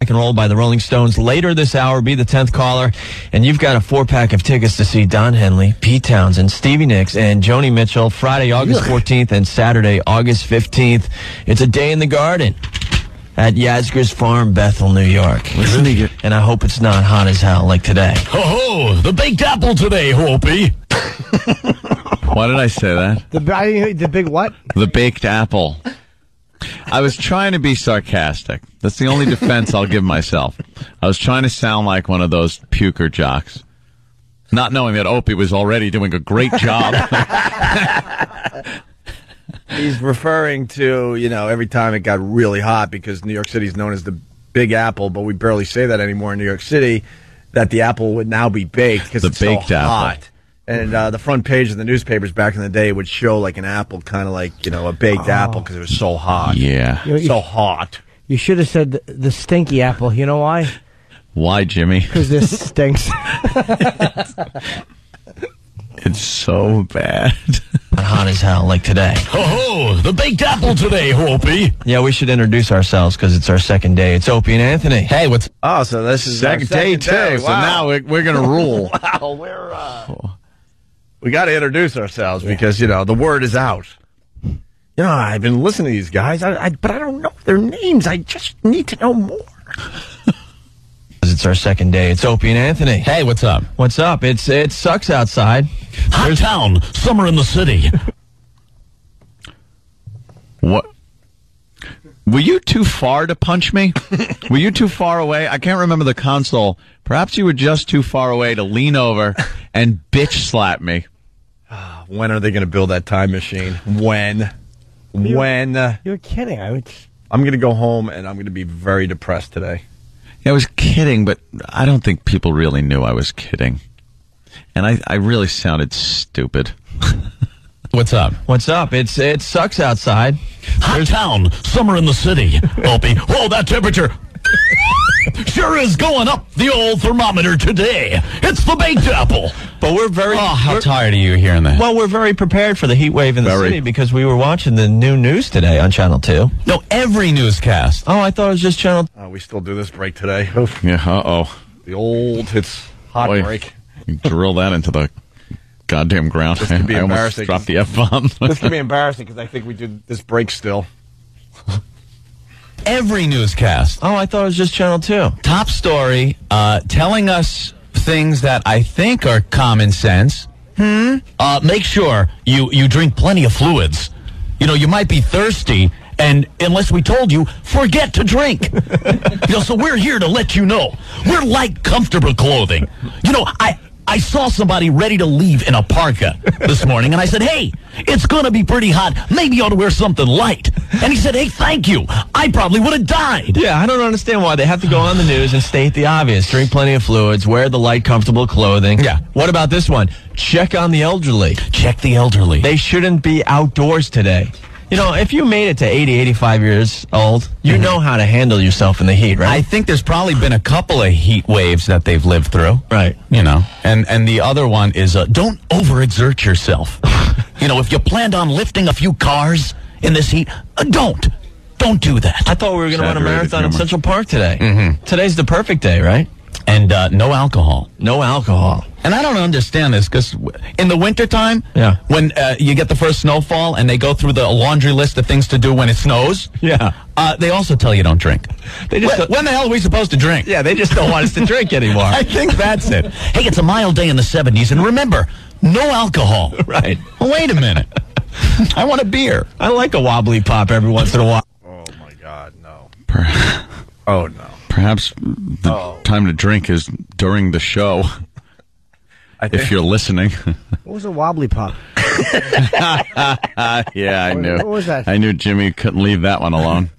I can Roll by the Rolling Stones. Later this hour, be the 10th caller, and you've got a four-pack of tickets to see Don Henley, Pete Townshend, Stevie Nicks, and Joni Mitchell Friday, August 14th, and Saturday, August 15th. It's a day in the garden at Yasgur's Farm, Bethel, New York. Listen. And I hope it's not hot as hell like today. Ho ho! The baked apple today, Opie. *laughs* Why did I say that? The I- the big what? The baked apple. I was trying to be sarcastic. That's the only defense I'll give myself. I was trying to sound like one of those puker jocks, not knowing that Opie was already doing a great job. *laughs* *laughs* He's referring to, you know, every time it got really hot because New York City is known as the Big Apple, but we barely say that anymore in New York City, that the apple would now be baked because it's baked so apple. hot. And uh, the front page of the newspapers back in the day would show like an apple, kind of like, you know, a baked apple because it was so hot. yeah. You, you- So hot. you should have said the, the stinky apple. You know why? Why, Jimmy? Because this *laughs* stinks. It's so bad. *laughs* Not hot as hell like today. Ho ho! The baked apple today, Opie. Yeah, we should introduce ourselves because it's our second day. It's Opie and Anthony. Hey, what's Oh, so this is our Second day too. day. So now we're, we're gonna rule. *laughs* wow, we're uh, *laughs* we got to introduce ourselves because you know the word is out. You know, I've been listening to these guys, I, I, but I don't know their names. I just need to know more. 'Cause It's our second day. It's Opie and Anthony. hey, what's up? What's up? It's it sucks outside. Hot town, summer in the city. *laughs* What? Were you too far to punch me? *laughs* were you too far away? I can't remember the console. Perhaps you were just too far away to lean over *laughs* and bitch slap me. When are they going to build that time machine? When? When? Uh, You're kidding. I would. I'm going to go home and I'm going to be very depressed today. I was kidding, but I don't think people really knew I was kidding. And I, I really sounded stupid. What's up? What's up? It's it sucks outside. Hot town, summer in the city. *laughs* Opie, whoa, that temperature sure is going up the old thermometer today. It's the baked apple. But we're very Oh, how we're- tired are you hearing that? well, we're very prepared for the heat wave in the Very. city because we were watching the new news today on Channel Two. no, every newscast. Oh, I thought it was just Channel. Uh, we still do this break today. Oof. Yeah, uh oh. The old hits hot Boy. break. You drill that into the goddamn ground. This could be *laughs* I almost embarrassing. dropped the F bomb. This could be *laughs* embarrassing because I think we did this break still. Every newscast. Oh, I thought it was just Channel Two. Top story, uh, telling us things that I think are common sense. Hmm. Uh, make sure you you drink plenty of fluids. You know, you might be thirsty, and unless we told you, forget to drink. *laughs* you know, so we're here to let you know we're like comfortable clothing. You know, I I saw somebody ready to leave in a parka this morning, and I said, hey, it's going to be pretty hot. Maybe you ought to wear something light. And he said, hey, thank you. I probably would have died. Yeah, I don't understand why they have to go on the news and state the obvious. Drink plenty of fluids, wear the light, comfortable clothing. Yeah. What about this one? Check on the elderly. Check the elderly. They shouldn't be outdoors today. You know, if you made it to 80, 85 years old, you know how to handle yourself in the heat, right? I think there's probably been a couple of heat waves that they've lived through. Right. You know, and and the other one is uh, don't overexert yourself. *laughs* you know, if you planned on lifting a few cars in this heat, uh, don't. Don't do that. I thought we were going to run a Exaggerated marathon in. Central Park today. Today's the perfect day, right? And uh, no alcohol. No alcohol. And I don't understand this because in the wintertime, Yeah. when uh, you get the first snowfall and they go through the laundry list of things to do when it snows, Yeah. uh, they also tell you don't drink. They just when, when the hell are we supposed to drink? Yeah, they just don't want us to drink anymore. *laughs* I think that's it. Hey, it's a mild day in the 70s, and remember, no alcohol. *laughs* Right. Well, wait a minute. *laughs* I want a beer. I like a wobbly pop every once in a while. Oh my God, no. Oh no. Perhaps the Oh. time to drink is during the show. *laughs* I If you're listening, *laughs* What was a wobbly pop? *laughs* yeah, I knew. What was that? I knew Jimmy couldn't leave that one alone.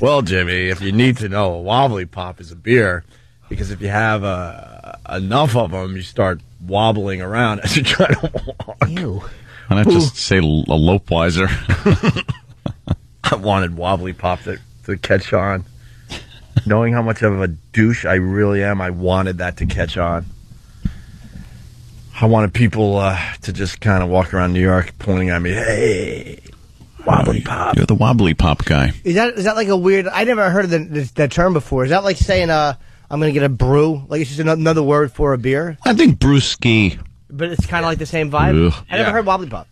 Well, Jimmy, if you need to know, a wobbly pop is a beer because if you have uh, enough of them, you start wobbling around as you try to walk. Ew. Why not just say l- a Lopeweiser? I wanted wobbly pop to, to catch on. Knowing how much of a douche I really am, I wanted that to catch on. I wanted people uh, to just kind of walk around New York pointing at me, hey, wobbly pop. You're the wobbly pop guy. Is that is that like a weird? I never heard of the, this, that term before. Is that like saying uh, I'm gonna get a brew? Like it's just another word for a beer, I think brewski. but it's kind of like the same vibe. Ugh. I never Yeah. heard wobbly pop.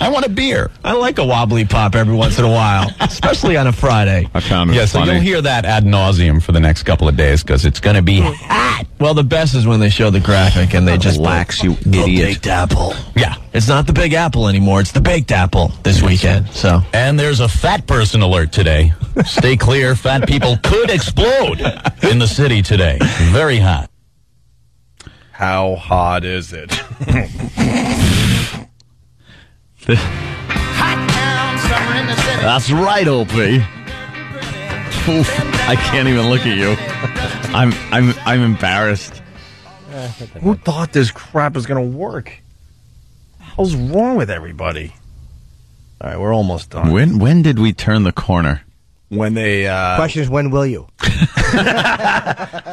I want a beer. I like a wobbly pop every once in a while, *laughs* especially on a Friday. I found it Yeah, so you'll hear that ad nauseum for the next couple of days because it's going to be mm. hot. Well, the best is when they show the graphic and they just Relax, you the idiot. baked apple. Yeah. It's not the big apple anymore. It's the baked apple this weekend. So And there's a fat person alert today. *laughs* Stay clear. Fat people could explode in the city today. Very hot. How hot is it? *laughs* That's right, Opie. Oof, I can't even look at you. I'm I'm I'm embarrassed. Who thought this crap was going to work? What's wrong with everybody? All right, we're almost done. When when did we turn the corner? When they uh, Question is, when will you? *laughs*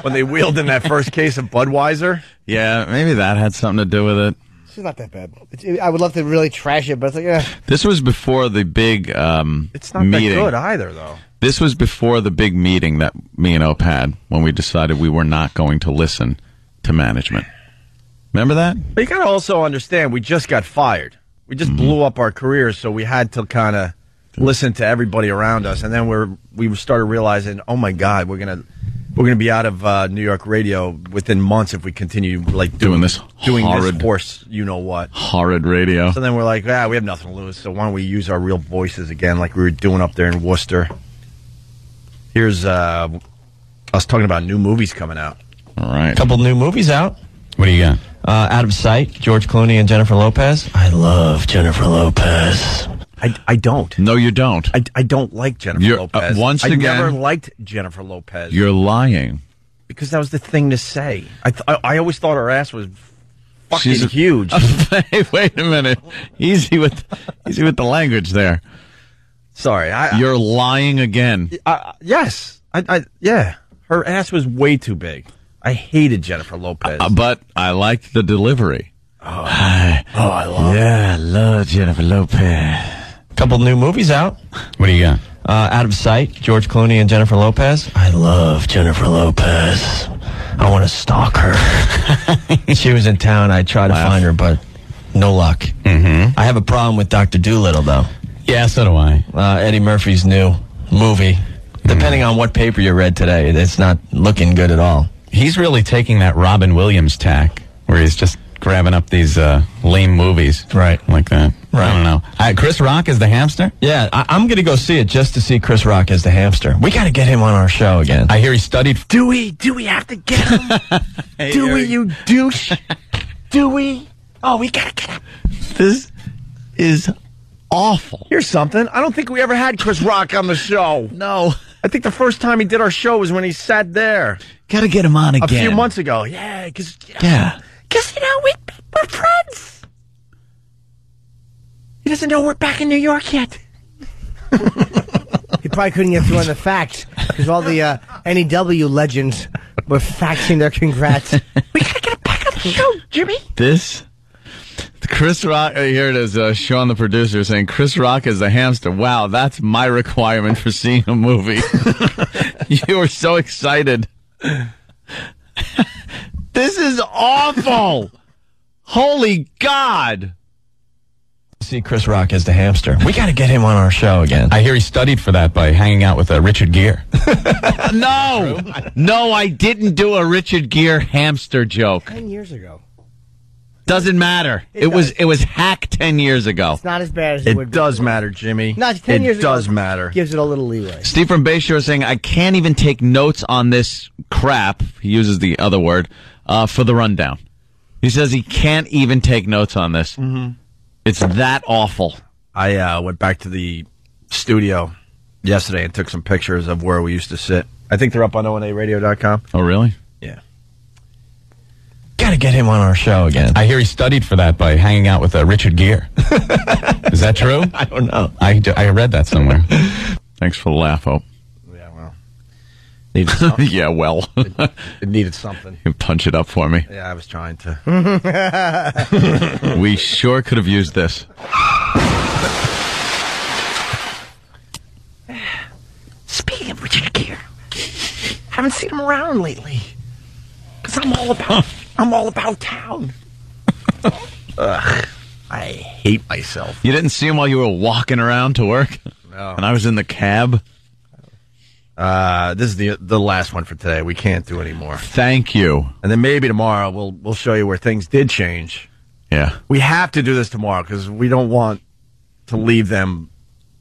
when they wheeled in that first case of Budweiser. Yeah, maybe that had something to do with it. It's not that bad. It's, I would love to really trash it, but it's like, eh. This was before the big um, It's not meeting. that good either, though. This was before the big meeting that me and Op had when we decided we were not going to listen to management. Remember that? But you got to also understand, we just got fired. We just blew up our careers, so we had to kind of listen to everybody around us, and then we're we started realizing, oh my God, we're gonna we're gonna be out of uh, New York radio within months if we continue like doing, Doing this doing horrid- this horse, you know what. Horrid radio. So then we're like, ah, we have nothing to lose. So why don't we use our real voices again, like we were doing up there in Worcester? Here's uh, us talking about new movies coming out. All right. a couple new movies out. What do you got? Uh, Out of Sight, George Clooney and Jennifer Lopez. I love Jennifer Lopez. I, I don't. No, you don't. I, I don't like Jennifer You're- Lopez. uh, once I again- never liked Jennifer Lopez You're lying. because that was the thing to say. I th- I, I always thought her ass was fucking She's a- huge. *laughs* hey, wait a minute. Easy with easy with the language there. Sorry, I, You're lying again. I yes, I, I yeah, her ass was way too big. I hated Jennifer Lopez. Uh, but I liked the delivery. Oh, I, *sighs* oh, I love. yeah, I love Jennifer Lopez. Couple new movies out. What do you got? Uh, Out of Sight, George Clooney and Jennifer Lopez. I love Jennifer Lopez. I want to stalk her. *laughs* she was in town. I tried to find her, but no luck. Mm-hmm. I have a problem with Dr. Dolittle, though. Yeah, so do I. Uh, Eddie Murphy's new movie. Depending on what paper you read today, it's not looking good at all. He's really taking that Robin Williams tack where he's just grabbing up these uh, lame movies. Right. Like that. I don't know. Uh, Chris Rock is the hamster? Yeah, I, I'm going to go see it just to see Chris Rock as the hamster. We got to get him on our show again. I hear he studied. Do we? Do we have to get him? *laughs* do we, you douche? Do we? Oh, we gotta get him. This is awful. Here's something. I don't think we ever had Chris Rock on the show. No. I think the first time he did our show was when he sat there Gotta get him on again. a few months ago. Yeah, because Yeah. Because, you know, we, we're friends. He doesn't know we're back in New York yet. *laughs* He probably couldn't get through on the facts because all the uh, NEW legends were faxing their congrats. we gotta get him back on the show, Jimmy. This. Chris Rock, uh, here it is, uh, Sean the producer saying Chris Rock is a hamster. Wow, that's my requirement for seeing a movie. *laughs* you were so excited. *laughs* this is awful. Holy God. See Chris Rock as the hamster. We got to get him on our show again. I hear he studied for that by hanging out with uh, Richard Gere. *laughs* no, no, I didn't do a Richard Gere hamster joke. Ten years ago. Doesn't matter. It, was it was hack ten years ago. It's not as bad as it, would It be. does matter, Jimmy. No, it's ten it years ago. does matter. Gives it a little leeway. Steve from Bayshore saying I can't even take notes on this crap. He uses the other word uh, for the rundown. He says he can't even take notes on this. Mhm. It's that awful. I uh, went back to the studio yesterday and took some pictures of where we used to sit. I think they're up on onaradio.com. Oh, really? Yeah. Got to get him on our show again. I hear he studied for that by hanging out with uh, Richard Gere. *laughs* is that true? I don't know. I, I read that somewhere. *laughs* Thanks for the laugh, Ope. Yeah, well. Needed *laughs* something. yeah, well. it needed something. You *laughs* punch it up for me. Yeah, I was trying to. *laughs* we sure could have used this. Speaking of Richard Gere, haven't seen him around lately. Cause I'm all about, I'm all about town. Ugh, I hate myself. You didn't see him while you were walking around to work? No. And I was in the cab? Uh, this is the the last one for today. We can't do anymore. Thank you. And then maybe tomorrow we'll we'll show you where things did change. Yeah. We have to do this tomorrow because we don't want to leave them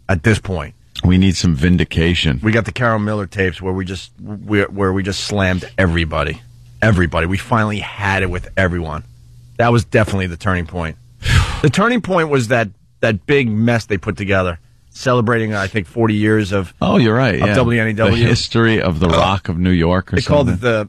at this point. We need some vindication. We got the Carol Miller tapes where we just we, where we just slammed everybody, everybody. We finally had it with everyone. That was definitely the turning point. *sighs* The turning point was that that big mess they put together, celebrating I think forty years of Oh, you're right. yeah. WNEW. The history of the Rock of New York or they called it the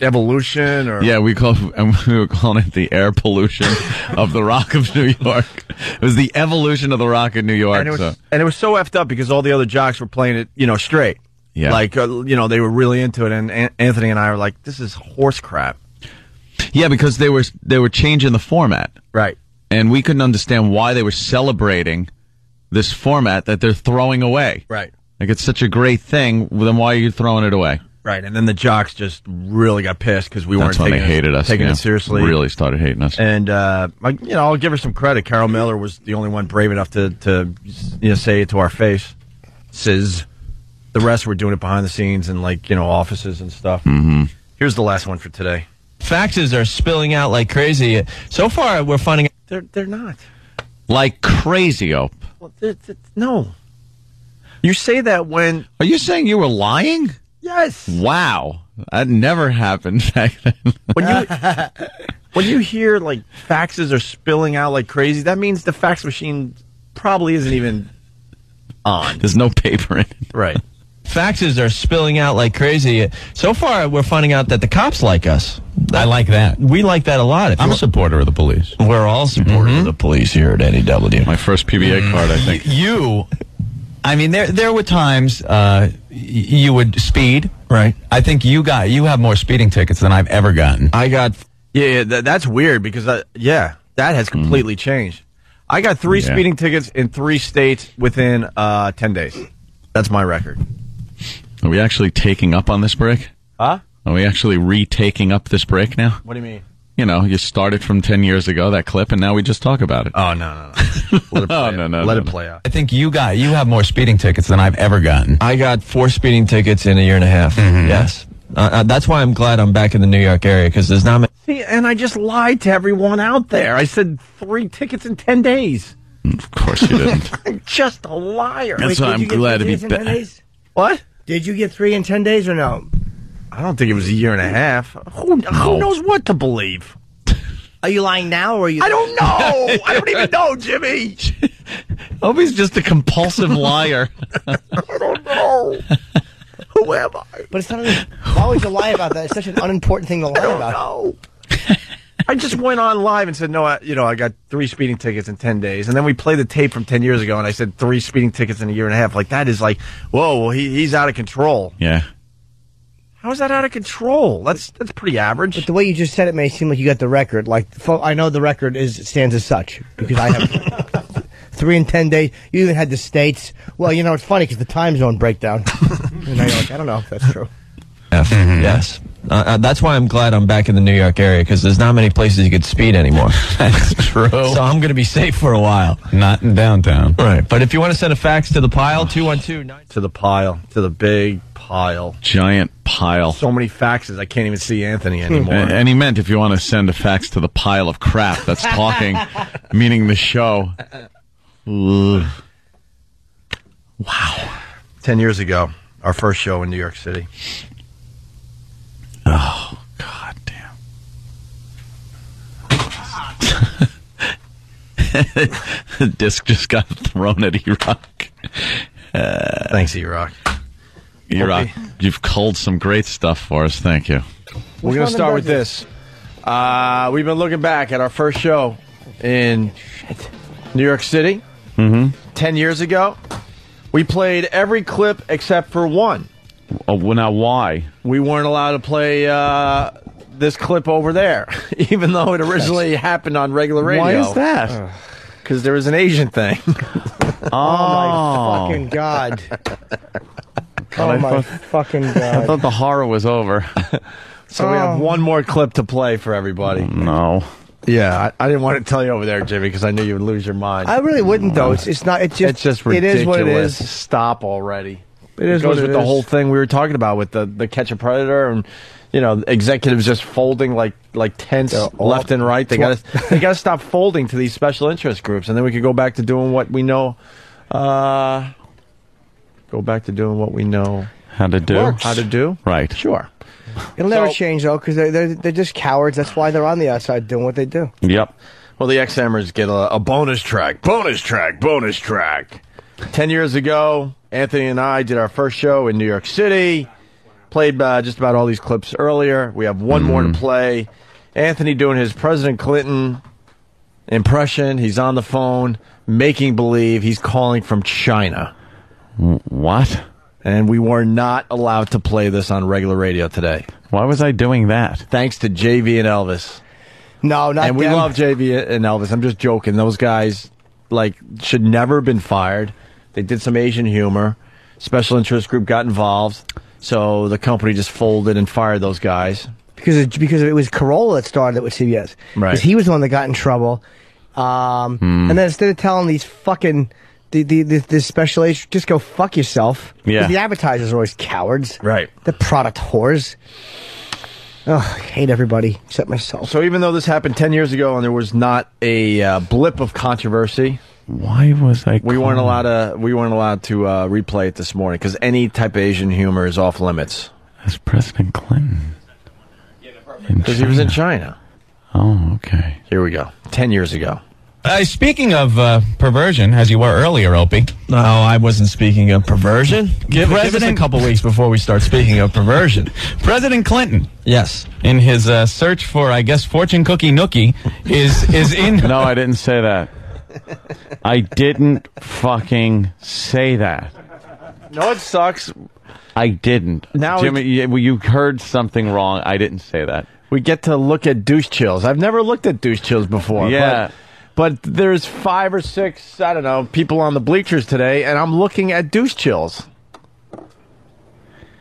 evolution or Yeah, we called *laughs* and we were calling it the air pollution *laughs* of the Rock of New York. It was the evolution of the Rock of New York. and it was so- and it was so effed up because all the other jocks were playing it, you know, straight. Yeah. like uh, you know they were really into it, and An- Anthony and I were like, "This is horse crap." Yeah, because they were they were changing the format, right? And we couldn't understand why they were celebrating this format that they're throwing away. Right. Like it's such a great thing. Then why are you throwing it away? Right, and then the jocks just really got pissed because we That's weren't when taking they it, hated us. taking yeah. it seriously. Really started hating us. And uh, like you know, I'll give her some credit. Carol Miller was the only one brave enough to to you know say it to our face. Says the rest were doing it behind the scenes in like you know offices and stuff. Mm-hmm. Here's the last one for today. Faxes are spilling out like crazy. So far, we're finding They're they're not. Like crazy, Ope. Well, they're- they're- no. You say that when Are you saying you were lying? yes. Wow, that never happened *laughs* back then. When you *laughs* when you hear like faxes are spilling out like crazy, that means the fax machine probably isn't even on. There's no paper in it. Right. Faxes are spilling out like crazy. So far, we're finding out that the cops like us. I like that. We like that a lot. If I'm a supporter of the police. we're all supportive of the police here at NEW. My first PBA card, I think. You, I mean, there there were times uh, you would speed. Right. I think you got you have more speeding tickets than I've ever gotten. I got Yeah, yeah that, that's weird because I, yeah, that has completely changed. I got three Yeah. speeding tickets in three states within uh, ten days. That's my record. Are we actually taking up on this break? Huh? Are we actually retaking up this break now? What do you mean? You know, you started from 10 years ago, that clip, and now we just talk about it. Oh no no no! Let it *laughs* play Oh, out. no, no, Let no, it no. play out. I think you got you have more speeding tickets than I've ever gotten. I got four speeding tickets in a year and a half. Yes. Uh, uh, that's why I'm glad I'm back in the New York area because there's not many. See, and I just lied to everyone out there. I said three tickets in ten days. Of course you didn't. *laughs* I'm just a liar. That's Wait, why I'm glad to be days in 10 back. What? Did you get three in ten days or no? I don't think it was a year and a half. Who, who knows what to believe? Are you lying now, or are you? I don't *laughs* know. I don't even know, Jimmy. *laughs* Opie's just a compulsive liar. *laughs* I don't know. Who am I? But it's not. Why would you lie about that? It's such an unimportant thing to lie about. No. I just went on live and said, no, I, you know, I got three speeding tickets in 10 days. And then we played the tape from 10 years ago, and I said three speeding tickets in a year and a half. Like, that is like, whoa, well, he, he's out of control. Yeah. How is that out of control? That's that's pretty average. But the way you just said it may seem like you got the record. Like I know the record is stands as such because I have *laughs* three in ten days. You even had the states. Well, you know it's funny because the time zone breakdown. *laughs* and now you're like, I don't know if that's true. F. Mm-hmm. Yes. Uh, uh, that's why I'm glad I'm back in the New York area because there's not many places you could speed anymore. *laughs* That's true. so I'm going to be safe for a while. Not in downtown. Right. But if you want to send a fax to the pile, 212 to the pile, to the big pile. Giant pile. So many faxes, I can't even see Anthony anymore. And, and he meant if you want to send a fax to the pile of crap that's talking, *laughs* meaning the show. Ugh. Wow. 10 years ago, our first show in New York City. Oh, god damn. the *laughs* disc just got thrown at E-Rock. Uh, Thanks, E-Rock. E-Rock, you've culled some great stuff for us. Thank you. We're going to start with this. Uh, we've been looking back at our first show in New York City Mm-hmm. 10 years ago. We played every clip except for one. Oh, well, now why? We weren't allowed to play uh, this clip over there, *laughs* even though it originally happened on regular radio. Why is that? Because there was an Asian thing. *laughs* Oh, my fucking god! *laughs* Oh I my thought- fucking god! I thought the horror was over. So we have Oh. one more clip to play for everybody. No. Yeah, I, I didn't want to tell you over there, Jimmy, because I knew you would lose your mind. I really wouldn't though. It's, it's not. It's just. it's just ridiculous. is what it is. Stop already. It is goes what it with the is. whole thing we were talking about with the the catch a predator and you know executives just folding like like tents all- left and right. They got to they got to stop folding to these special interest groups, and then we could go back to doing what we know. Uh, go back to doing what we know How to do? how to do. Right. Sure. It'll never So- change though, because they're, they're they're just cowards. That's why they're on the outside doing what they do. Yep. Well, the XMers get a, a bonus track, bonus track, bonus track. Ten years ago, Anthony and I did our first show in New York City. Played uh, just about all these clips earlier. We have one more to play. Anthony doing his President Clinton impression. He's on the phone, making believe he's calling from China. What? And we were not allowed to play this on regular radio today. Why was I doing that? Thanks to JV and Elvis. No, not and we them. love JV and Elvis. I'm just joking. Those guys like should never have been fired. They did some Asian humor. Special interest group got involved, so the company just folded and fired those guys. because it, because it was Carolla that started it with CBS. Right. Because he was the one that got in trouble. Um, Hmm. And then instead of telling these fucking the the, the, the special age, just go fuck yourself. Yeah. The advertisers are always cowards. Right. The product whores. Oh, I hate everybody except myself. So even though this happened ten years ago and there was not a uh, blip of controversy, Why was I? we weren't allowed to we weren't allowed to uh, replay it this morning because any type of Asian humor is off limits As President Clinton. Because he was in China. China. Oh, okay. Here we go. Ten years ago. Uh, speaking of uh, perversion, as you were earlier, Opie. No, I wasn't speaking of perversion. Give, give us a couple weeks before we start speaking of perversion. *laughs* President Clinton, Yes. in his uh, search for, I guess, fortune cookie nookie, is is in. *laughs* No, I didn't say that. *laughs* I didn't fucking say that. No, it sucks. I didn't. Now Jimmy, you, you heard something wrong. I didn't say that. We get to look at douche chills. I've never looked at douche chills before. Yeah. But, but there's five or six, I don't know, people on the bleachers today, and I'm looking at douche chills.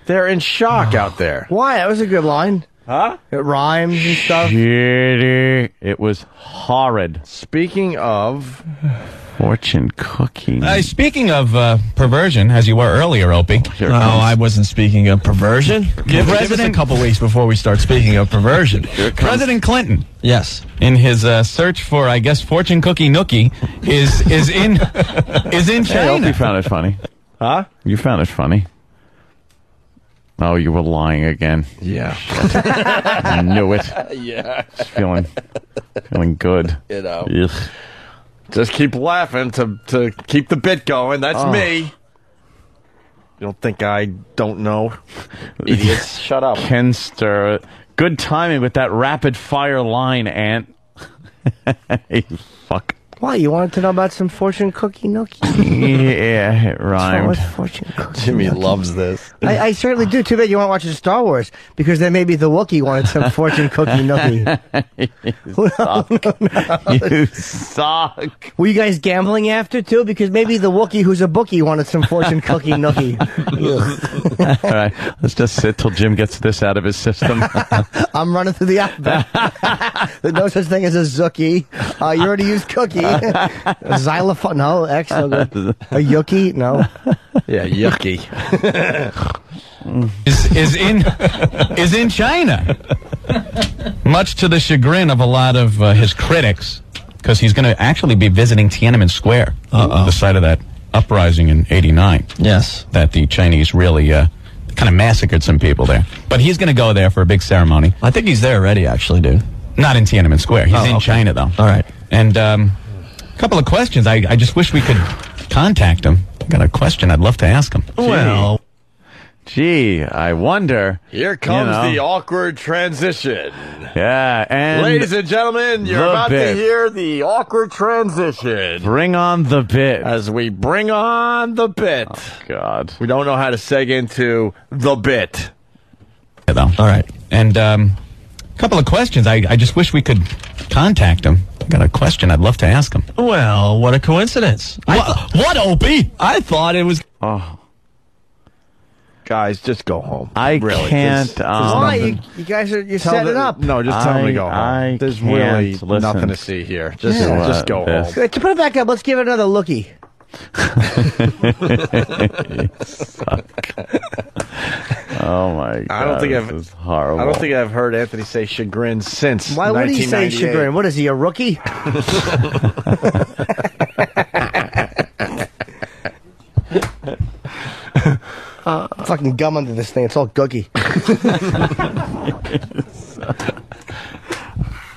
They're in shock out there. Why? That was a good line. Huh? It rhymes and stuff. Shitty. It was horrid. Speaking of fortune cookie. Uh, speaking of uh, perversion, as you were earlier, Opie. No, I wasn't speaking of perversion. Give, give us a couple weeks before we start speaking of perversion. President Clinton, Yes. in his uh, search for, I guess, fortune cookie nookie, is is in *laughs* is in Hey, I hope China. you found it funny. Huh? You found it funny. Oh, you were lying again. Yeah. I knew it. *laughs* yeah. Just feeling, feeling good. You know. Ugh. Just keep laughing to to keep the bit going. That's Oh. me. You don't think I don't know? *laughs* Idiots. Shut up. Ken Stir. Good timing with that rapid fire line, Ant. *laughs* you fuck. Why? You wanted to know about some fortune cookie nookie? *laughs* Yeah, it rhymed. What's fortune cookie? Jimmy nookie? loves this. I, I certainly do. Too bad you won't watch the Star Wars because then maybe the Wookiee wanted some fortune cookie nookie. *laughs* you suck. *laughs* you suck. Were you guys gambling after too? Because maybe the Wookiee who's a bookie wanted some fortune cookie nookie. All right, let's just sit till Jim gets this out of his system. I'm running through the alphabet. There's no such thing as a Zookie. Uh, you already used cookie. A *laughs* xylophone. No, X. No good. A Yookie. No. *laughs* Yeah, yucky. *laughs* is is in is in China, much to the chagrin of a lot of uh, his critics, because he's going to actually be visiting Tiananmen Square, the site of that uprising in '89. Yes. that the Chinese really uh, kind of massacred some people there. But he's going to go there for a big ceremony. I think he's there already, actually, dude. Not in Tiananmen Square. He's Oh, in okay. China though. All right. And um, a couple of questions. I, I just wish we could contact him. I got a question I'd love to ask him. Well, gee, I wonder. Here comes know. the awkward transition. Yeah, and Ladies and gentlemen, you're about bit. to hear the awkward transition bring on the bit. as we bring on the bit. God. We don't know how to seg into the bit. Though. All right. And um, a couple of questions. I, I just wish we could contact him. I got a question I'd love to ask him. Well, what a coincidence. I, What, what Opie? I thought it was. Oh, Guys, just go home. I really, can't, There's, there's um, Why? You, you guys are you're Tell setting the- up. No, just tell him I- to go home. I There's can't really listen. nothing to see here. Just, Yeah. just go This. home. To put it back up, let's give it another lookie. Oh my god. I don't think this I've- is horrible. I don't think I've heard Anthony say chagrin since. Why would he say 1998. chagrin? What is he, a rookie? uh, *laughs* fucking gum under this thing. It's all gooky. *laughs* *laughs*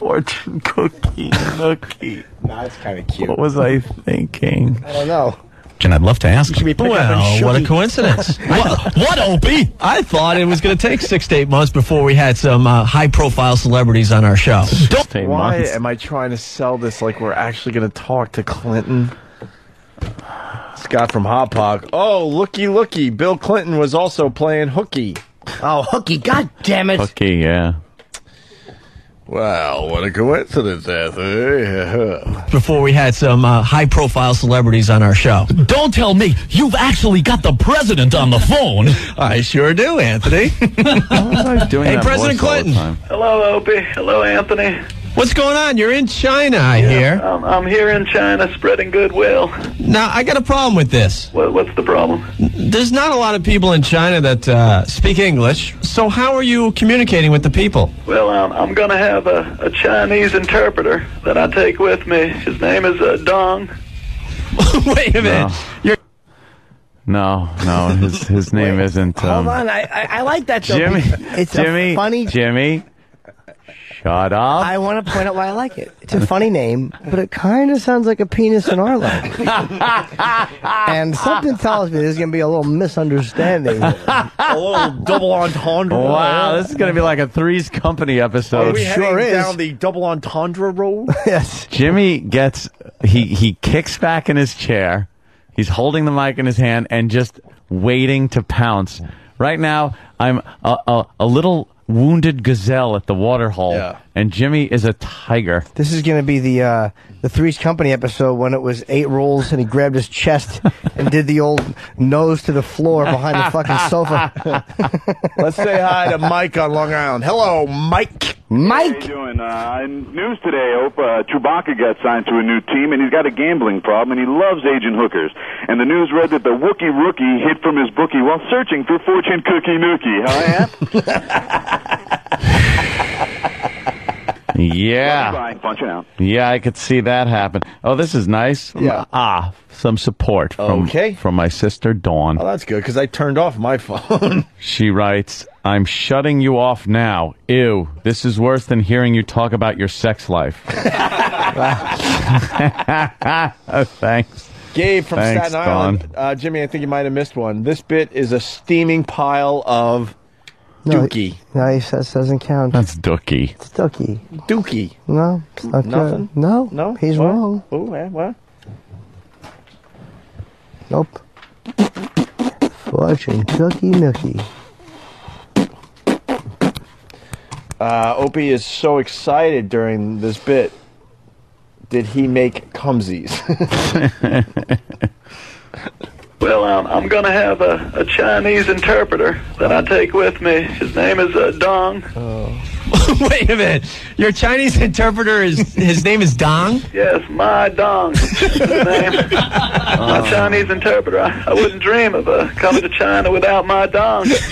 fortune cookie nookie. Nah, it's kind of cute. What was I thinking? I don't know. And I'd love to ask You should him. be Well, what a coincidence. *laughs* what, what Opie? I thought it was going to take six to eight months before we had some uh, high profile celebrities on our show. Stay Why months. am I trying to sell this like we're actually going to talk to Clinton? Scott from Hot Pog. Oh, looky, looky. Bill Clinton was also playing hooky. Oh, hooky. God damn it. Okay, yeah. Well, what a coincidence, Anthony. *laughs* Before we had some uh, high profile celebrities on our show. Don't tell me you've actually got the president on the phone. I sure do, Anthony. *laughs* Doing Hey, that President voice all the Clinton. Hello, Opie. Hello, Anthony. What's going on? You're in China, I hear. I'm, I'm here in China spreading goodwill. Now, I got a problem with this. What, what's the problem? There's not a lot of people in China that uh, speak English, so how are you communicating with the people? Well, I'm, I'm going to have a, a Chinese interpreter that I take with me. His name is uh, Dong. *laughs* Wait a minute. No. You're No, no, his his *laughs* name isn't. Um, Hold on. I, I, I like that, though. Jimmy. It's Jimmy. a funny... Jimmy. Shut up. I want to point out why I like it. It's a funny name, but it kind of sounds like a penis in Arlo. *laughs* and something tells me there's going to be a little misunderstanding. a *laughs* little oh, double entendre. wow, this is going to be like a Three's Company Are episode. we sure heading is. down the double entendre road? *laughs* yes. Jimmy gets he he kicks back in his chair. He's holding the mic in his hand and just waiting to pounce. Right now, I'm a, a, a little wounded gazelle at the water hole, Yeah. And Jimmy is a tiger. This is going to be the uh, the Three's Company episode when it was eight rolls and he grabbed his chest and did the old nose to the floor behind the fucking sofa. *laughs* Let's say hi to Mike on Long Island. Hello, Mike. Mike. How you doing? Uh, in news today, Opa, uh, Chewbacca got signed to a new team, and he's got a gambling problem, and he loves agent hookers. And the news read that the Wookiee rookie hid from his bookie while searching for fortune cookie nookie. How I am? Yeah. Bye. Punching out. Yeah, I could see that happen. Oh, this is nice. Yeah. Ah, some support from Okay. from my sister Dawn. Oh, that's good because I turned off my *laughs* phone. She writes, "I'm shutting you off now. Ew, this is worse than hearing you talk about your sex life." oh, *laughs* *laughs* thanks. Gabe from Thanks, Staten Island. Uh, Jimmy, I think you might have missed one. This bit is a steaming pile of No, dookie. No, he says doesn't count. That's Dookie. It's Dookie. Dookie. No, it's not Nothing? good. No, No? he's What? wrong. Oh, eh, what? Nope. Fortune cookie nookie. Uh, Opie is so excited during this bit. Did he make cumsies? *laughs* *laughs* Well, um, I'm going to have a, a Chinese interpreter that I take with me. His name is uh, Dong. *laughs* Wait a minute. Your Chinese interpreter is his name is Dong. Yes, my Dong. is His name. my Chinese interpreter. I, I wouldn't dream of uh, coming to China without my Dong. *laughs*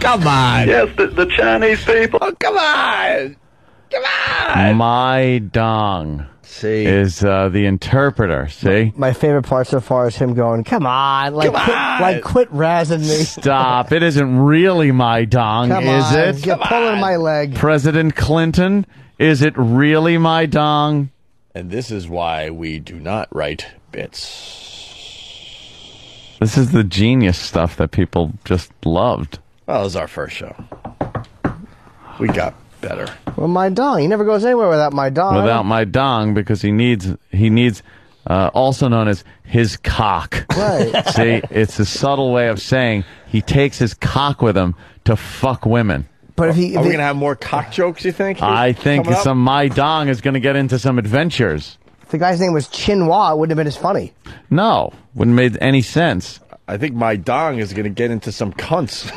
Come on. Yes, the, the Chinese people. Oh, come on. come on. My dong See. is uh, the interpreter. See, My favorite part so far is him going, "Come on, like Come quit, on." like quit razzing me. stop. it isn't really my dong, Come is on, it? You're pulling my leg. President Clinton, is it really my dong? And this is why we do not write bits. This is the genius stuff that people just loved. Well, it was our first show. We got better. Well, my dong. He never goes anywhere without my dong. Without my dong, because he needs he needs uh, also known as his cock. Right. *laughs* See, it's a subtle way of saying he takes his cock with him to fuck women. But if he, Are if we going to have more cock jokes, you think? I think Coming up? some my dong is going to get into some adventures. if the guy's name was Chinhua, it wouldn't have been as funny. No, wouldn't have made any sense. I think my dong is going to get into some cunts.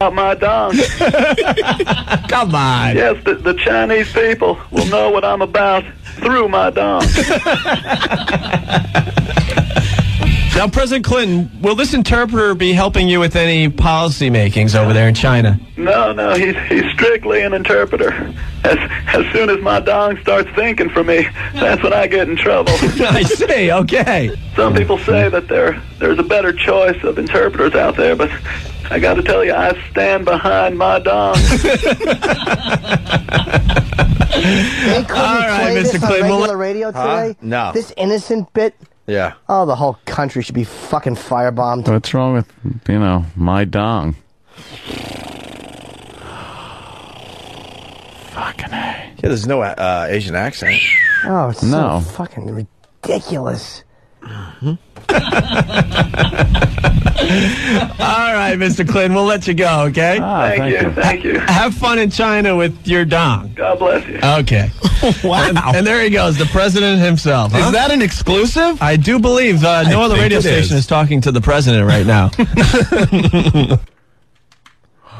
Out my Dong. *laughs* Come on. Yes, the, the Chinese people will know what I'm about through my Dong. *laughs* Now, President Clinton, will this interpreter be helping you with any policy makings over there in China? No, no, he's he's strictly an interpreter. As as soon as my dong starts thinking for me, that's when I get in trouble. *laughs* I see. Okay. Some people say that there there's a better choice of interpreters out there, but I got to tell you, I stand behind my dong. *laughs* They couldn't All right, play Mr. this on Clinton, regular let- radio Huh? today. No. This innocent bit. Yeah. Oh, the whole country should be fucking firebombed. What's wrong with you know my dong? Fucking a. Yeah, there's no uh, Asian accent. Oh, it's No. so fucking ridiculous. *laughs* All right, Mr. Clinton, we'll let you go, okay? Ah, thank, you, thank you. Have fun in China with your dong. God bless you. Okay. *laughs* wow. And, and there he goes, the president himself. huh? Is that an exclusive? I do believe uh, no other radio station is. is talking to the president right now. *laughs*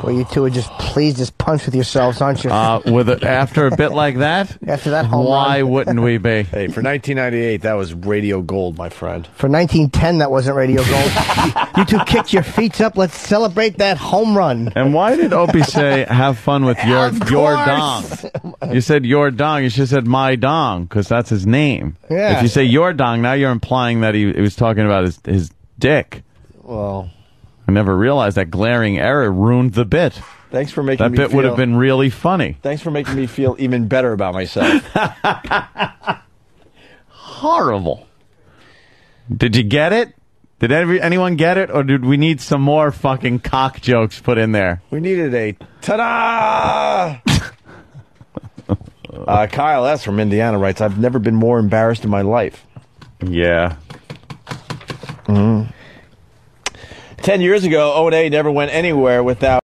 Well, you two are just pleased as punch with yourselves, aren't you? Uh, with a, after a bit like that, *laughs* After that home why run. wouldn't we be? *laughs* Hey, for 1998, that was radio gold, my friend. For 1910, that wasn't radio gold. *laughs* you two kicked your feet up. Let's celebrate that home run. And why did Opie say have fun with your your dong? You said your dong. You should have said my dong because that's his name. Yeah. If you say your dong, now you're implying that he, he was talking about his his dick. Well, I never realized that glaring error ruined the bit. thanks for making That me bit feel, would have been really funny. Thanks for making me feel even better about myself. *laughs* Horrible. Did you get it? Did every, anyone get it, or did we need some more fucking cock jokes put in there? we needed a ta-da. *laughs* uh, Kyle S. from Indiana writes, "I've never been more embarrassed in my life." Yeah. Ten years ago, O and A never went anywhere without.